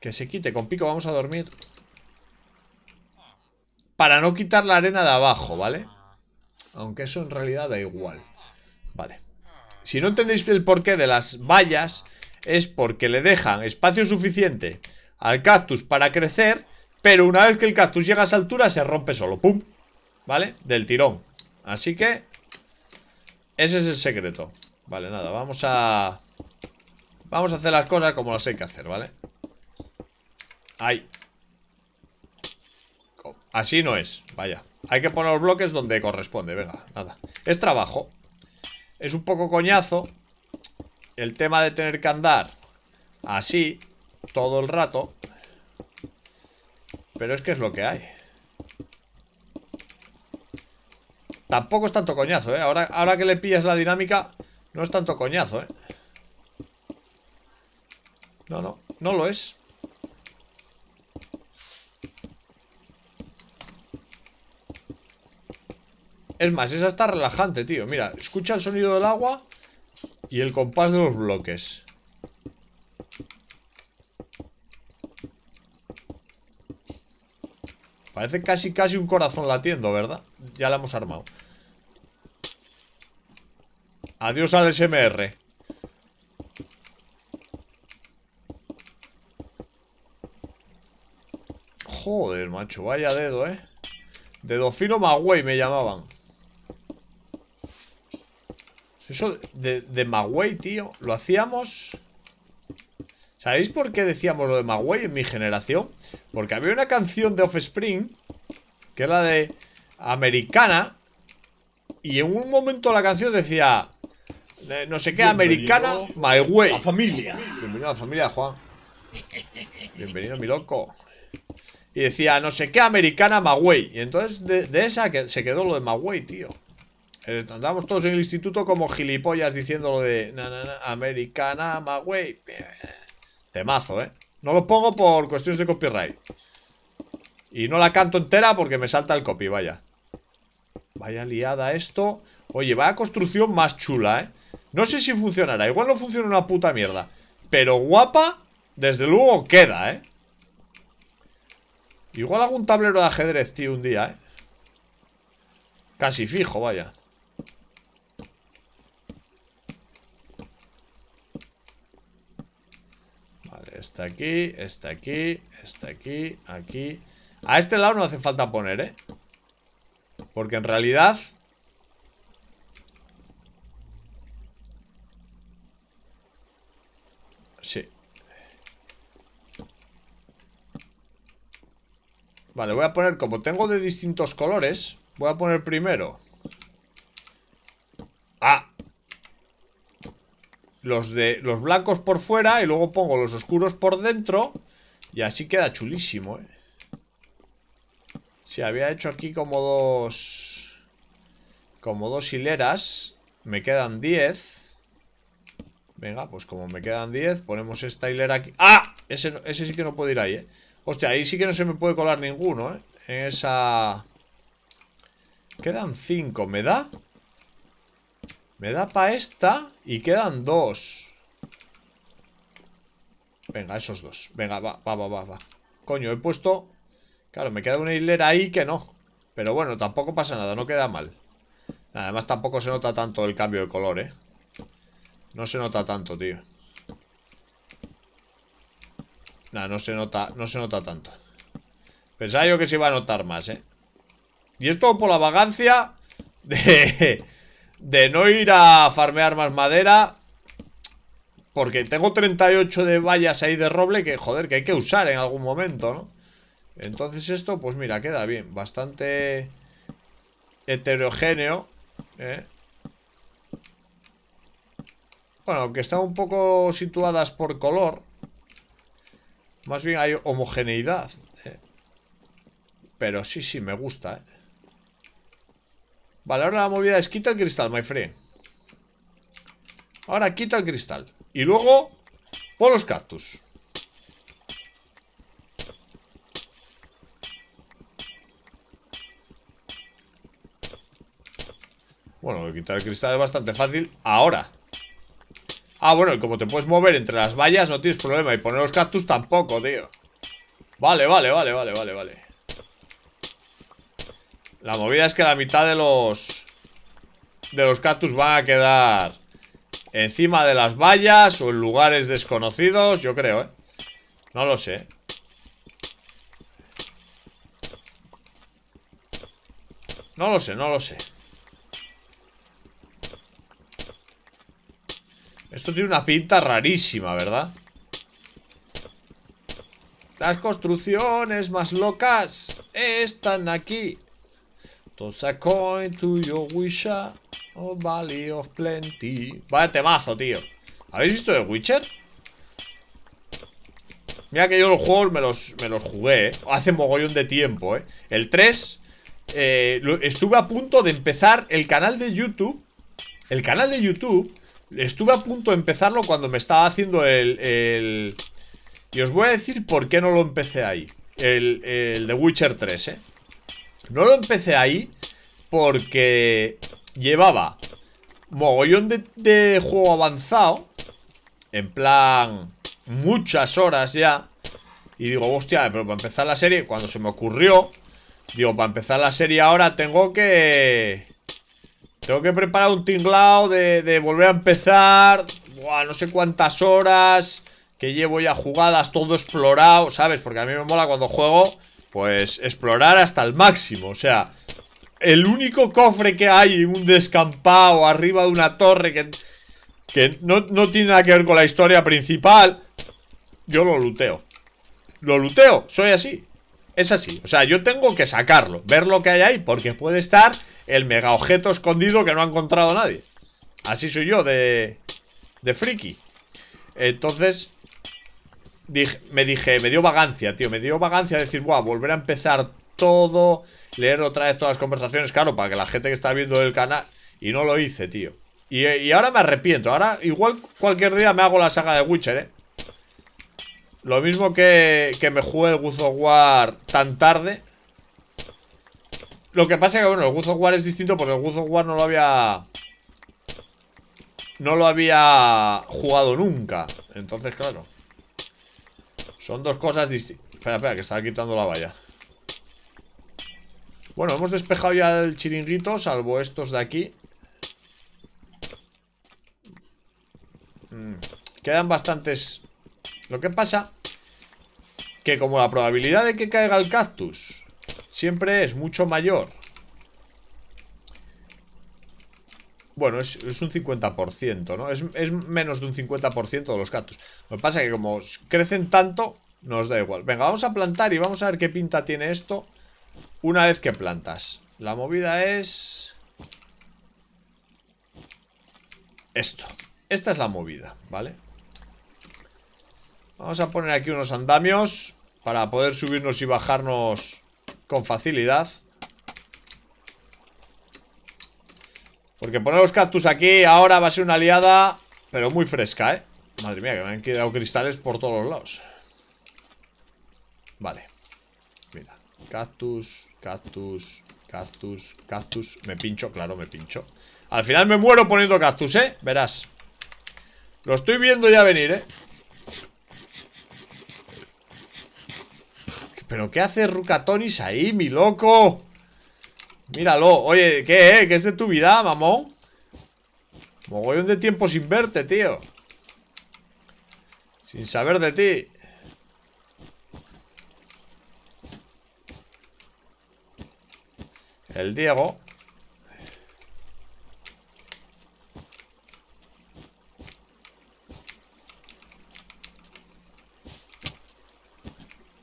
Que se quite con pico, vamos a dormir. Para no quitar la arena de abajo, ¿vale? Aunque eso en realidad da igual. Vale. Si no entendéis el porqué de las vallas, es porque le dejan espacio suficiente al cactus para crecer, pero una vez que el cactus llega a esa altura se rompe solo. ¡Pum! ¿Vale? Del tirón. Así que... Ese es el secreto. Vale, nada, vamos a... Vamos a hacer las cosas como las hay que hacer, ¿vale? Ahí. Así no es, vaya. Hay que poner los bloques donde corresponde, venga, nada. Es trabajo. Es un poco coñazo el tema de tener que andar así todo el rato. Pero es que es lo que hay. Tampoco es tanto coñazo, ¿eh? Ahora, ahora que le pillas la dinámica, no es tanto coñazo, ¿eh? No, no, no lo es. Es más, esa está relajante, tío. Mira, escucha el sonido del agua y el compás de los bloques. Parece casi casi un corazón latiendo, ¿verdad? Ya la hemos armado. Adiós al SMR. Joder, macho, vaya dedo, ¿eh? Dedo fino Magüey me llamaban. Eso de, de Magüey, tío, lo hacíamos... ¿Sabéis por qué decíamos lo de Magway en mi generación? Porque había una canción de Offspring Que era de Americana Y en un momento la canción decía No sé qué, Americana My Way La familia. Bienvenido a la familia, Juan. Bienvenido, mi loco. Y decía, no sé qué, Americana Magway Y entonces de, esa que se quedó lo de Magway, tío eh, Andábamos todos en el instituto como gilipollas diciendo lo de Americana Magway Temazo, ¿eh? No lo pongo por cuestiones de copyright. Y no la canto entera porque me salta el copy, vaya. Vaya liada esto. Oye, vaya construcción más chula, ¿eh? No sé si funcionará. Igual no funciona una puta mierda. Pero guapa, desde luego queda, ¿eh? Igual hago un tablero de ajedrez, tío, un día, ¿eh? Casi fijo, vaya. Está aquí, está aquí, está aquí, aquí. A este lado no hace falta poner, ¿eh? Porque en realidad Sí. Vale, voy a poner, como tengo de distintos colores Voy a poner primero. Ah los, de, los blancos por fuera y luego pongo los oscuros por dentro y así queda chulísimo, ¿eh? Si había hecho aquí como dos... Como dos hileras. Me quedan 10. Venga, pues como me quedan 10, ponemos esta hilera aquí. ¡Ah! Ese, ese sí que no puede ir ahí, ¿eh? Hostia, ahí sí que no se me puede colar ninguno, ¿eh? En esa... Quedan 5, ¿me da? Me da para esta y quedan dos. Venga, esos dos. Venga, va, va, va, va, Coño, he puesto... Claro, me queda una hilera ahí que no. Pero bueno, tampoco pasa nada, no queda mal. Además tampoco se nota tanto el cambio de color, ¿eh? No se nota tanto, tío. Nada, no se nota, no se nota tanto. Pensaba yo que se iba a notar más, ¿eh? Y esto por la vagancia de de no ir a farmear más madera Porque tengo 38 de vallas ahí de roble Que joder, que hay que usar en algún momento, ¿no? Entonces esto, pues mira, queda bien Bastante heterogéneo ¿eh? Bueno, aunque están un poco situadas por color Más bien hay homogeneidad ¿eh? Pero sí, sí, me gusta, ¿eh? Vale, ahora la movida es quita el cristal, my friend. Ahora quita el cristal. Y luego, pon los cactus. Bueno, quitar el cristal es bastante fácil ahora. Ah, bueno, y como te puedes mover entre las vallas no tienes problema. Y poner los cactus tampoco, tío. Vale, vale, vale, vale, vale, vale. La movida es que la mitad de los... De los cactus van a quedar encima de las vallas o en lugares desconocidos, yo creo, ¿eh? No lo sé. No lo sé, no lo sé. Esto tiene una pinta rarísima, ¿verdad? Las construcciones más locas están aquí. Toss a coin to your oh valley of plenty. Vaya temazo, tío. ¿Habéis visto The Witcher? Mira que yo los juegos me los, me los jugué, ¿eh? Hace mogollón de tiempo, ¿eh? El 3 eh, Estuve a punto de empezar el canal de YouTube El canal de YouTube Estuve a punto de empezarlo cuando me estaba haciendo el, Y os voy a decir por qué no lo empecé ahí El, el The Witcher 3, ¿eh? No lo empecé ahí porque llevaba mogollón de, de juego avanzado En plan, muchas horas ya Y digo, hostia, pero para empezar la serie, cuando se me ocurrió Digo, para empezar la serie ahora tengo que... Tengo que preparar un tinglao de, volver a empezar Buah, no sé cuántas horas Que llevo ya jugadas, todo explorado ¿Sabes? Porque a mí me mola cuando juego Pues explorar hasta el máximo. O sea, el único cofre que hay Un descampado arriba de una torre Que, que no, no tiene nada que ver con la historia principal Yo lo luteo. Lo luteo, soy así. Es así, o sea, yo tengo que sacarlo Ver lo que hay ahí, porque puede estar El mega objeto escondido que no ha encontrado nadie. Así soy yo de... De friki. Entonces Me dije, me dio vagancia, tío Me dio vagancia decir, buah, volver a empezar todo Leer otra vez todas las conversaciones Claro, para que la gente que está viendo el canal Y no lo hice, tío y, ahora me arrepiento Ahora igual cualquier día me hago la saga de Witcher, eh lo mismo que, que me jugué el God War tan tarde. Lo que pasa es que, bueno, el God War es distinto porque el God War no lo había... No lo había jugado nunca. Entonces, claro. Son dos cosas distintas. Espera, espera, que estaba quitando la valla. Bueno, hemos despejado ya el chiringuito, salvo estos de aquí. Mm, quedan bastantes lo que pasa que como la probabilidad de que caiga el cactus siempre es mucho mayor. Bueno, es, un 50%, ¿no? Es, es, menos de un 50% de los cactus. Lo que pasa es que como crecen tanto, nos da igual. Venga, vamos a plantar y vamos a ver qué pinta tiene esto una vez que plantas. La movida es... Esto. Esta es la movida, ¿vale? Vamos a poner aquí unos andamios Para poder subirnos y bajarnos Con facilidad Porque poner los cactus aquí Ahora va a ser una aliada Pero muy fresca, ¿eh? Madre mía, que me han quedado cristales por todos los lados Vale Mira, cactus, cactus Cactus, cactus Me pincho, claro, me pincho Al final me muero poniendo cactus, ¿eh? Verás Lo estoy viendo ya venir, ¿eh? ¿Pero qué hace Rucatonis ahí, mi loco? Míralo. Oye, ¿qué, eh? ¿Qué es de tu vida, mamón? Mogollón de tiempo sin verte, tío. Sin saber de ti. El Diego.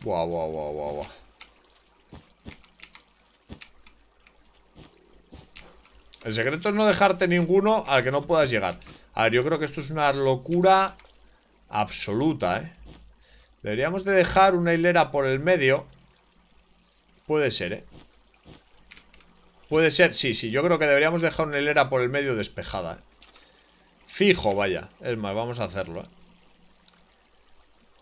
Buah, buah, buah, buah, buah. El secreto es no dejarte ninguno al que no puedas llegar. A ver, yo creo que esto es una locura absoluta, ¿eh? Deberíamos de dejar una hilera por el medio. Puede ser, ¿eh? Puede ser, sí, sí, yo creo que deberíamos dejar una hilera por el medio despejada. Fijo, vaya. Es más, vamos a hacerlo. ¿eh?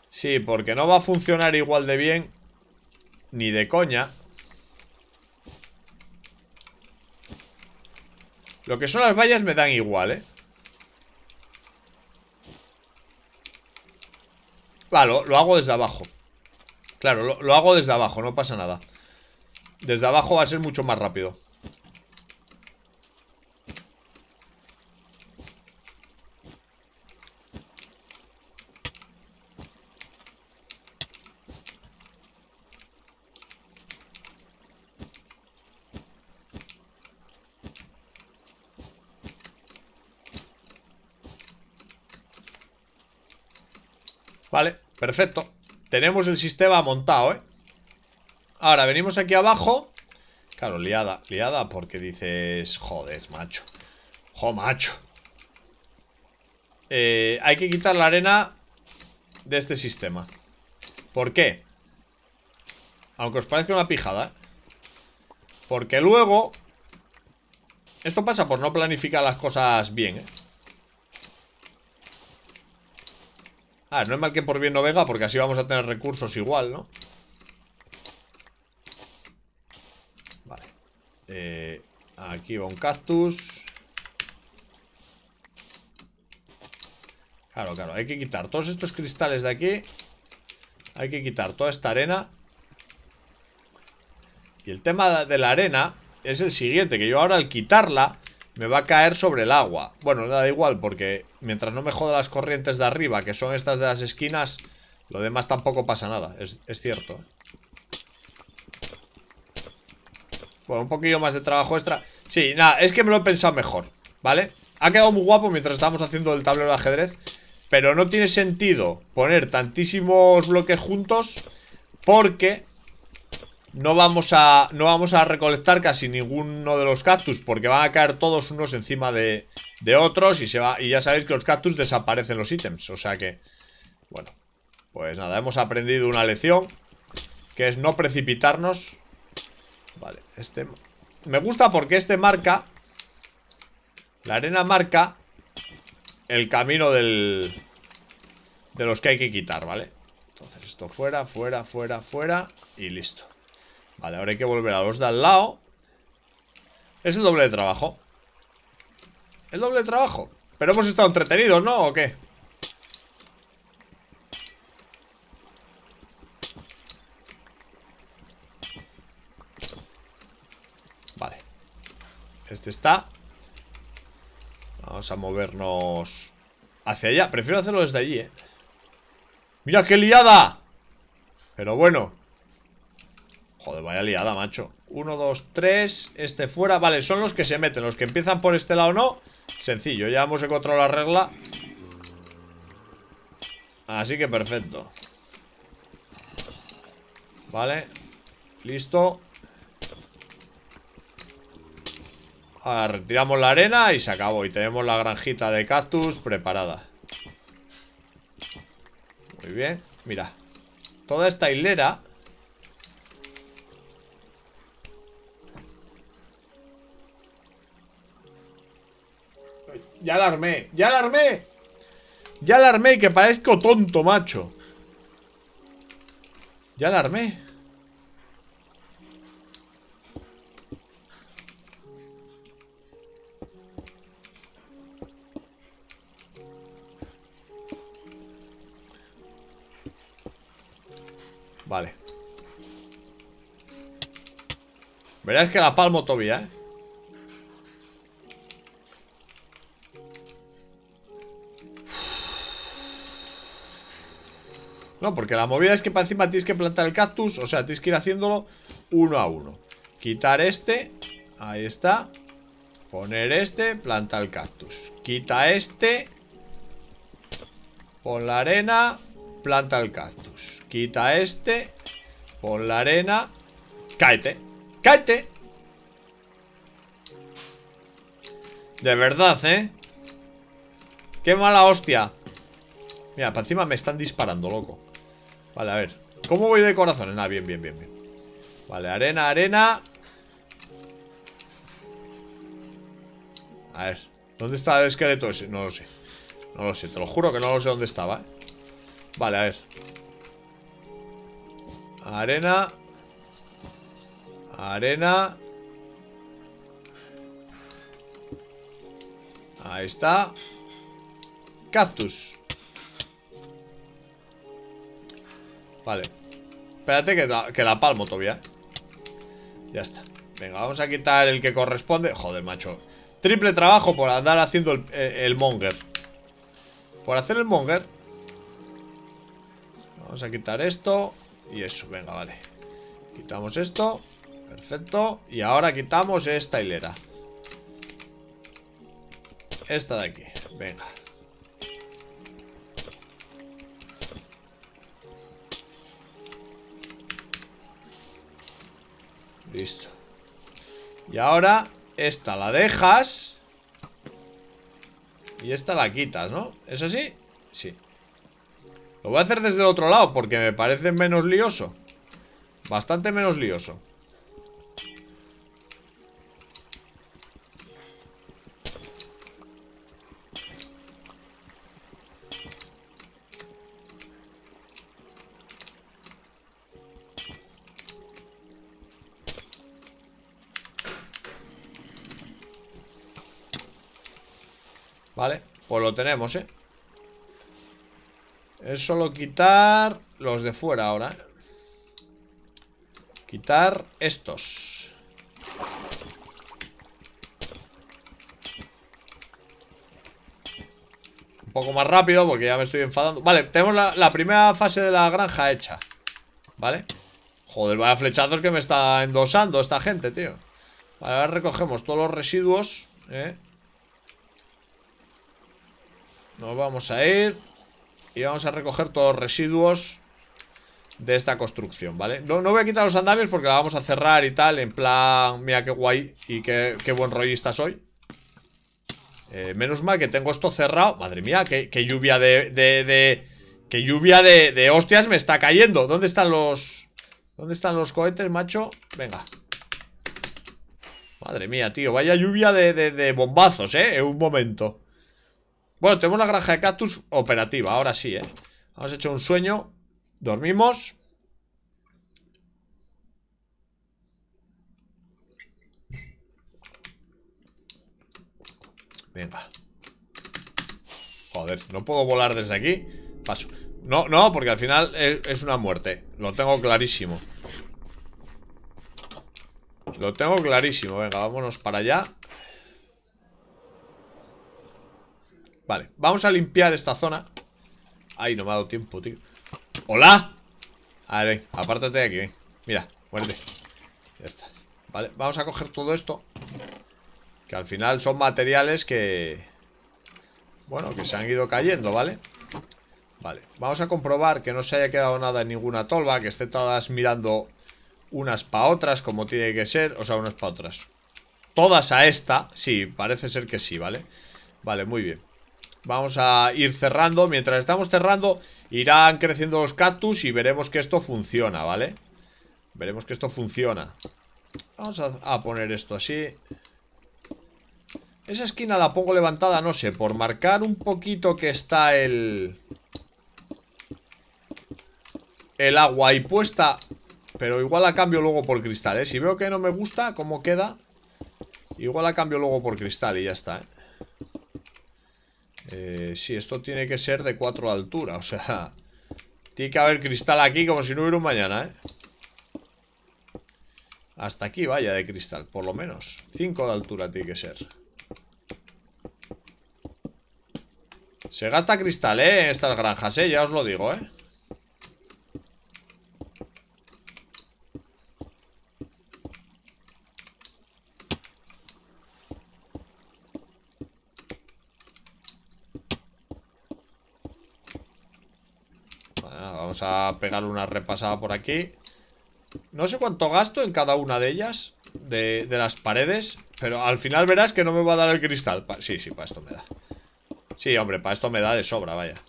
Sí, porque no va a funcionar igual de bien. Ni de coña. Lo que son las vallas me dan igual, ¿eh? Vale, lo, hago desde abajo. Claro, lo, lo hago desde abajo, no pasa nada. Desde abajo va a ser mucho más rápido. Vale, perfecto Tenemos el sistema montado, ¿eh? Ahora, venimos aquí abajo Claro, liada, liada porque dices Joder, macho Jo, macho eh, Hay que quitar la arena De este sistema ¿Por qué? Aunque os parezca una pijada ¿eh? Porque luego Esto pasa por no planificar las cosas bien, ¿eh? Ah, no es mal que por bien no venga Porque así vamos a tener recursos igual, ¿no? Vale eh, Aquí va un cactus Claro, claro, hay que quitar todos estos cristales de aquí Hay que quitar toda esta arena Y el tema de la arena Es el siguiente, que yo ahora al quitarla me va a caer sobre el agua. Bueno, da igual, porque mientras no me joda las corrientes de arriba, que son estas de las esquinas, lo demás tampoco pasa nada, es, cierto. Bueno, un poquillo más de trabajo extra. Sí, nada, es que me lo he pensado mejor, ¿vale? Ha quedado muy guapo mientras estábamos haciendo el tablero de ajedrez, pero no tiene sentido poner tantísimos bloques juntos porque no vamos a no vamos a recolectar casi ninguno de los cactus porque van a caer todos unos encima de, de otros y se va y ya sabéis que los cactus desaparecen los ítems, o sea que bueno, pues nada, hemos aprendido una lección que es no precipitarnos. Vale, este me gusta porque este marca la arena marca el camino del de los que hay que quitar, ¿vale? Entonces esto fuera, fuera, fuera, fuera y listo. Vale, ahora hay que volver a los de al lado Es el doble de trabajo El doble de trabajo Pero hemos estado entretenidos, ¿no? ¿O qué? Vale Este está Vamos a movernos Hacia allá Prefiero hacerlo desde allí, ¿eh? ¡Mira qué liada! Pero bueno Joder, vaya liada, macho. 1, 2, 3, este fuera. Vale, son los que se meten, los que empiezan por este lado no. Sencillo, ya hemos encontrado la regla. Así que perfecto. Vale Listo. Ahora retiramos la arena y se acabó. Y tenemos la granjita de cactus preparada. Muy bien, mira. Toda esta hilera Ya la armé, ya la armé. Ya la armé, que parezco tonto, macho. Ya la armé. Vale. Verás que la palmo todavía, ¿eh? No, porque la movida es que para encima tienes que plantar el cactus O sea, tienes que ir haciéndolo uno a uno. Quitar este Ahí está. Poner este, planta el cactus. Quita este Pon la arena Planta el cactus. Quita este Pon la arena Cáete Cáete. De verdad, ¿eh? Qué mala hostia. Mira, para encima me están disparando, loco Vale, a ver ¿Cómo voy de corazón? Ah, bien, bien, bien, bien Vale, arena, arena A ver, ¿dónde está el esqueleto ese? No lo sé. No lo sé, te lo juro que no lo sé dónde estaba, ¿eh? Vale, a ver. Arena. Arena. Ahí está. Cactus. Vale. Espérate que la, que la palmo todavía. ¿eh? Ya está. Venga, vamos a quitar el que corresponde. Joder, macho. Triple trabajo por andar haciendo el, el monger. Por hacer el monger. Vamos a quitar esto. Y eso, venga, vale. Quitamos esto. Perfecto. Y ahora quitamos esta hilera. Esta de aquí. Venga. Listo. Y ahora esta la dejas. Y esta la quitas, ¿no? ¿Es así? Sí. Lo voy a hacer desde el otro lado porque me parece menos lioso. Bastante menos lioso. Vale, pues lo tenemos, ¿eh? Es solo quitar los de fuera ahora. Quitar estos. Un poco más rápido porque ya me estoy enfadando. Vale, tenemos la, la primera fase de la granja hecha. ¿Vale? Joder, vaya flechazos que me está endosando esta gente, tío. Vale, ahora recogemos todos los residuos. ¿eh? Nos vamos a ir y vamos a recoger todos los residuos de esta construcción, ¿vale? No, no voy a quitar los andamios porque la vamos a cerrar y tal, en plan, mira qué guay y qué, qué buen rollista soy. Eh, menos mal que tengo esto cerrado. Madre mía, qué, qué lluvia de, de, de... Qué lluvia de, de hostias me está cayendo. ¿Dónde están los... ¿Dónde están los cohetes, macho? Venga. Madre mía, tío. Vaya lluvia de, de, de bombazos, ¿eh? En un momento. Bueno, tenemos la granja de cactus operativa. Ahora sí, ¿eh? Hemos hecho un sueño. Dormimos. Venga. Joder, no puedo volar desde aquí. Paso. No, no, porque al final es una muerte. Lo tengo clarísimo. Lo tengo clarísimo. Venga, vámonos para allá. Vale, vamos a limpiar esta zona. Ay, no me ha dado tiempo, tío. ¡Hola! A ver, ven, apártate de aquí, ven. Mira, muerte. Ya está. Vale, vamos a coger todo esto. Que al final son materiales que... Bueno, que se han ido cayendo, ¿vale? Vale, vamos a comprobar que no se haya quedado nada en ninguna tolva Que esté todas mirando unas para otras como tiene que ser O sea, unas para otras Todas a esta, sí, parece ser que sí, ¿vale? Vale, muy bien Vamos a ir cerrando Mientras estamos cerrando Irán creciendo los cactus y veremos que esto funciona, ¿vale? Veremos que esto funciona Vamos a, a poner esto así esa esquina la pongo levantada, no sé, por marcar un poquito que está el... El agua ahí puesta. Pero igual la cambio luego por cristal, ¿eh? Si veo que no me gusta cómo queda, igual la cambio luego por cristal y ya está, ¿eh? Eh sí, esto tiene que ser de 4 de altura, o sea... Tiene que haber cristal aquí como si no hubiera un mañana, ¿eh? Hasta aquí vaya de cristal, por lo menos 5 de altura tiene que ser Se gasta cristal, ¿eh? En estas granjas, ¿eh? Ya os lo digo, ¿eh? Bueno, a pegar una repasada por aquí. No sé cuánto gasto en cada una de ellas de, de las paredes Pero al final verás que no me va a dar el cristal. Sí, sí, para esto me da. Sí, hombre, para esto me da de sobra, vaya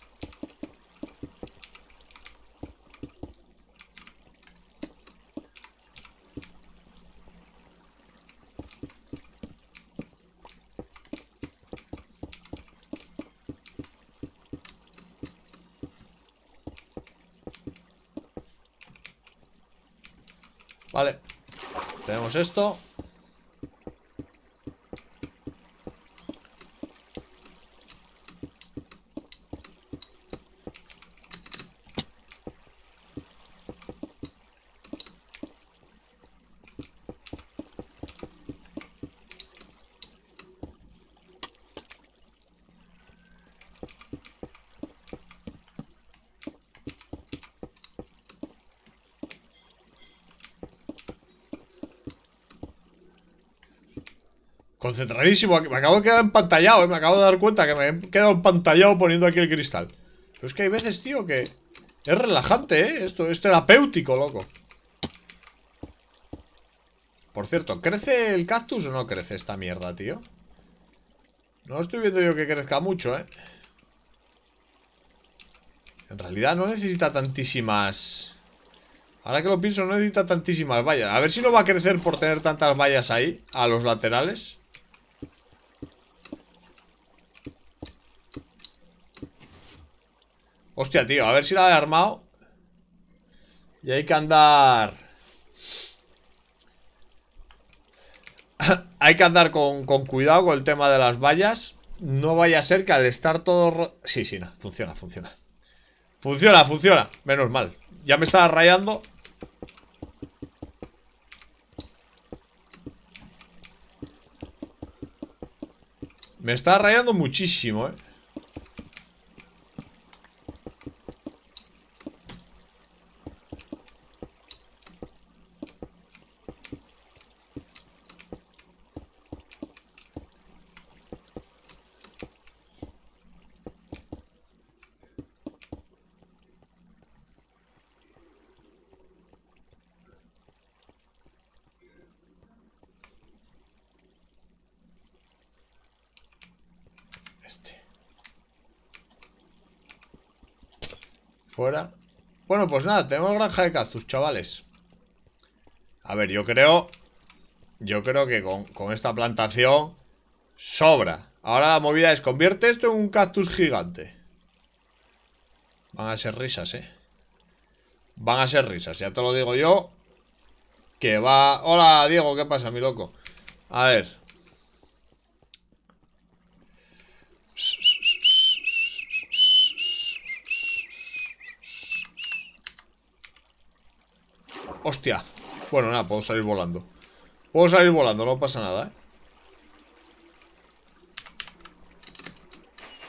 Vale. Tenemos esto. Concentradísimo, me acabo de quedar empantallado, ¿eh? me acabo de dar cuenta que me he quedado empantallado poniendo aquí el cristal. Pero es que hay veces, tío, que es relajante, ¿eh? Esto es terapéutico, loco. Por cierto, ¿crece el cactus o no crece esta mierda, tío? No estoy viendo yo que crezca mucho, ¿eh? En realidad no necesita tantísimas... Ahora que lo pienso, no necesita tantísimas vallas. A ver si no va a crecer por tener tantas vallas ahí, a los laterales. Hostia, tío, a ver si la he armado. Y hay que andar. Hay que andar con, cuidado con el tema de las vallas. No vaya a ser que al estar todo... Sí, sí, no, funciona, funciona. Funciona, funciona, menos mal. Ya me estaba rayando. Me está rayando muchísimo, eh Bueno, pues nada, tenemos granja de cactus, chavales. A ver, yo creo... Yo creo que con, esta plantación sobra. Ahora la movida es, convierte esto en un cactus gigante. Van a ser risas, ¿eh? Van a ser risas, ya te lo digo yo. Que va... Hola, Diego, ¿qué pasa, mi loco? A ver. Hostia. Bueno, nada, puedo salir volando. Puedo salir volando, no pasa nada, ¿eh?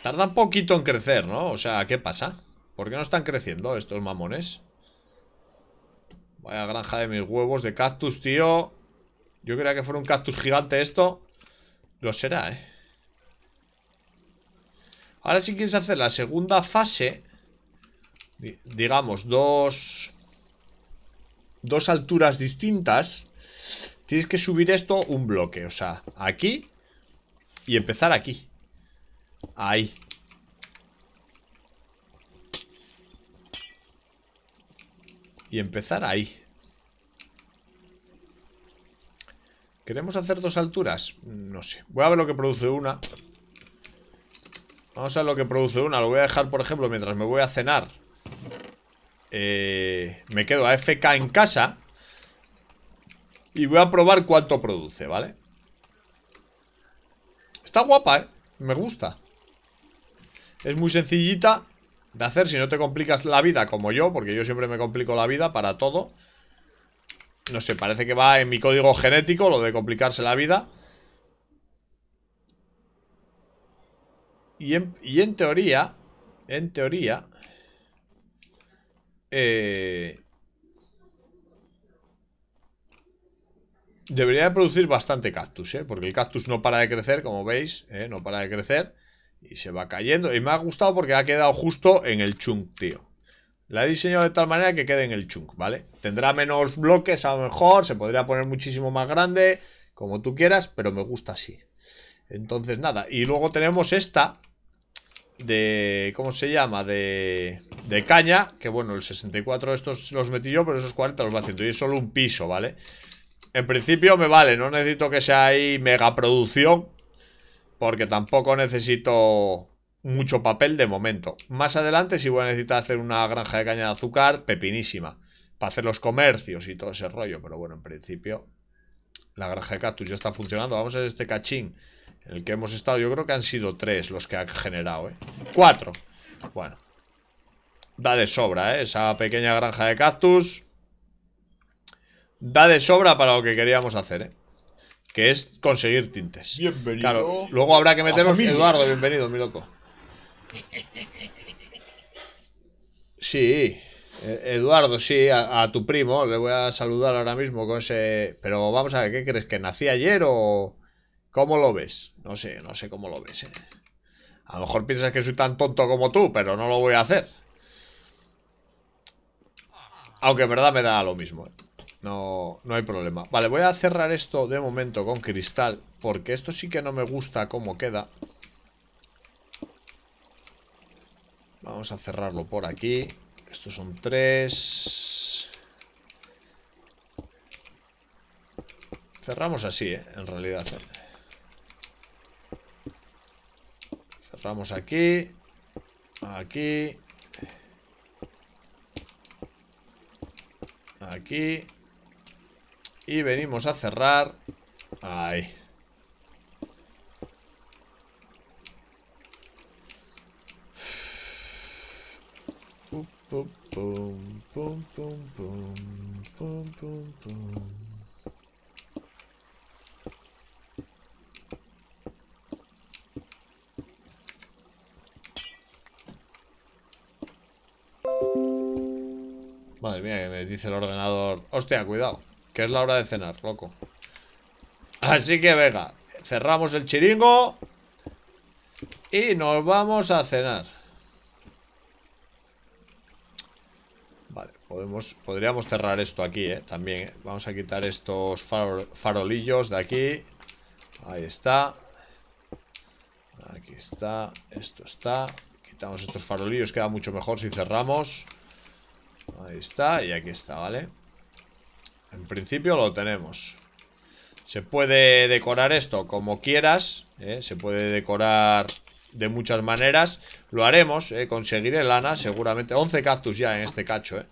Tarda poquito en crecer, ¿no? O sea, ¿qué pasa? ¿Por qué no están creciendo estos mamones? Vaya granja de mis huevos de cactus, tío. Yo creía que fuera un cactus gigante esto. Lo será, ¿eh? Ahora si quieres hacer la segunda fase Digamos, dos dos alturas distintas, tienes que subir esto un bloque. O sea, aquí y empezar aquí. Ahí. Y empezar ahí. ¿Queremos hacer dos alturas? No sé. Voy a ver lo que produce una. Vamos a ver lo que produce una. Lo voy a dejar, por ejemplo, mientras me voy a cenar. Eh, me quedo a FK en casa y voy a probar cuánto produce, ¿vale? Está guapa, ¿eh? Me gusta. Es muy sencillita de hacer si no te complicas la vida como yo, porque yo siempre me complico la vida para todo. No sé, parece que va en mi código genético lo de complicarse la vida. Y en, y en teoría, en teoría, eh, debería de producir bastante cactus, ¿eh? Porque el cactus no para de crecer, como veis, ¿eh? No para de crecer Y se va cayendo Y me ha gustado porque ha quedado justo en el chunk, tío La he diseñado de tal manera que quede en el chunk, ¿vale? Tendrá menos bloques a lo mejor Se podría poner muchísimo más grande Como tú quieras, pero me gusta así Entonces nada, y luego tenemos esta de... ¿Cómo se llama? De, de caña, que bueno, el 64 estos los metí yo, pero esos 40 los va haciendo. Y es solo un piso, ¿vale? En principio me vale, no necesito que sea ahí mega producción, porque tampoco necesito mucho papel de momento. Más adelante si voy a necesitar hacer una granja de caña de azúcar, pepinísima. para hacer los comercios y todo ese rollo. Pero bueno, en principio la granja de cactus ya está funcionando. Vamos a ver este cachín en el que hemos estado. Yo creo que han sido tres los que ha generado, ¿eh? Cuatro. Bueno. Da de sobra, ¿eh? Esa pequeña granja de cactus. Da de sobra para lo que queríamos hacer, ¿eh? Que es conseguir tintes. Bienvenido. Claro, luego habrá que familia. Eduardo, bienvenido, mi loco. Sí, Eduardo, sí, a, a tu primo le voy a saludar ahora mismo con ese. Pero vamos a ver, ¿qué crees? ¿Que nací ayer o cómo lo ves? No sé, no sé cómo lo ves. eh. A lo mejor piensas que soy tan tonto como tú, pero no lo voy a hacer. Aunque en verdad me da lo mismo. eh. No, no hay problema. Vale, voy a cerrar esto de momento con cristal. Porque esto sí que no me gusta cómo queda. Vamos a cerrarlo por aquí. Estos son tres. Cerramos así, ¿eh? En realidad. Cerramos aquí. Aquí. Aquí. Y venimos a cerrar. Ahí. Pum, pum, pum, pum, pum, pum, pum, pum. Madre mía, que me dice el ordenador. Hostia, cuidado, que es la hora de cenar, loco. Así que venga, cerramos el chiringo y nos vamos a cenar. Podríamos cerrar esto aquí, ¿eh? También, ¿eh? Vamos a quitar estos faro- farolillos de aquí. Ahí está. Aquí está. Esto está. Quitamos estos farolillos. Queda mucho mejor si cerramos. Ahí está. Y aquí está, ¿vale? En principio lo tenemos. Se puede decorar esto como quieras. ¿eh? Se puede decorar de muchas maneras. Lo haremos, ¿eh? conseguiré lana seguramente. 11 cactus ya en este cacho, ¿eh?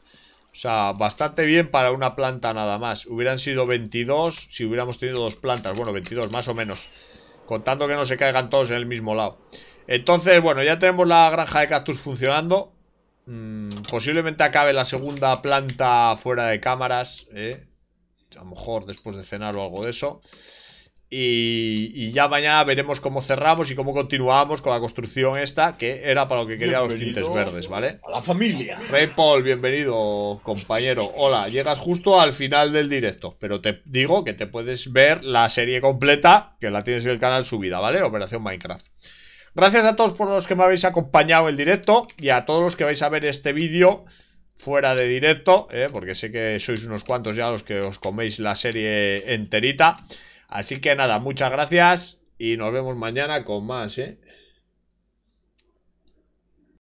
O sea, bastante bien para una planta nada más. Hubieran sido 22 si hubiéramos tenido dos plantas. Bueno, 22 más o menos. Contando que no se caigan todos en el mismo lado. Entonces, bueno, ya tenemos la granja de cactus funcionando. Mm, posiblemente acabe la segunda planta fuera de cámaras. ¿eh? A lo mejor después de cenar o algo de eso. Y, y ya mañana veremos cómo cerramos y cómo continuamos con la construcción esta, que era para lo que quería los tintes verdes, ¿vale? A la familia. Rey Paul, bienvenido, compañero. Hola, llegas justo al final del directo, pero te digo que te puedes ver la serie completa, que la tienes en el canal subida, ¿vale? Operación Minecraft. Gracias a todos por los que me habéis acompañado en el directo y a todos los que vais a ver este vídeo fuera de directo, ¿eh? porque sé que sois unos cuantos ya los que os coméis la serie enterita. Así que nada, muchas gracias y nos vemos mañana con más, ¿eh?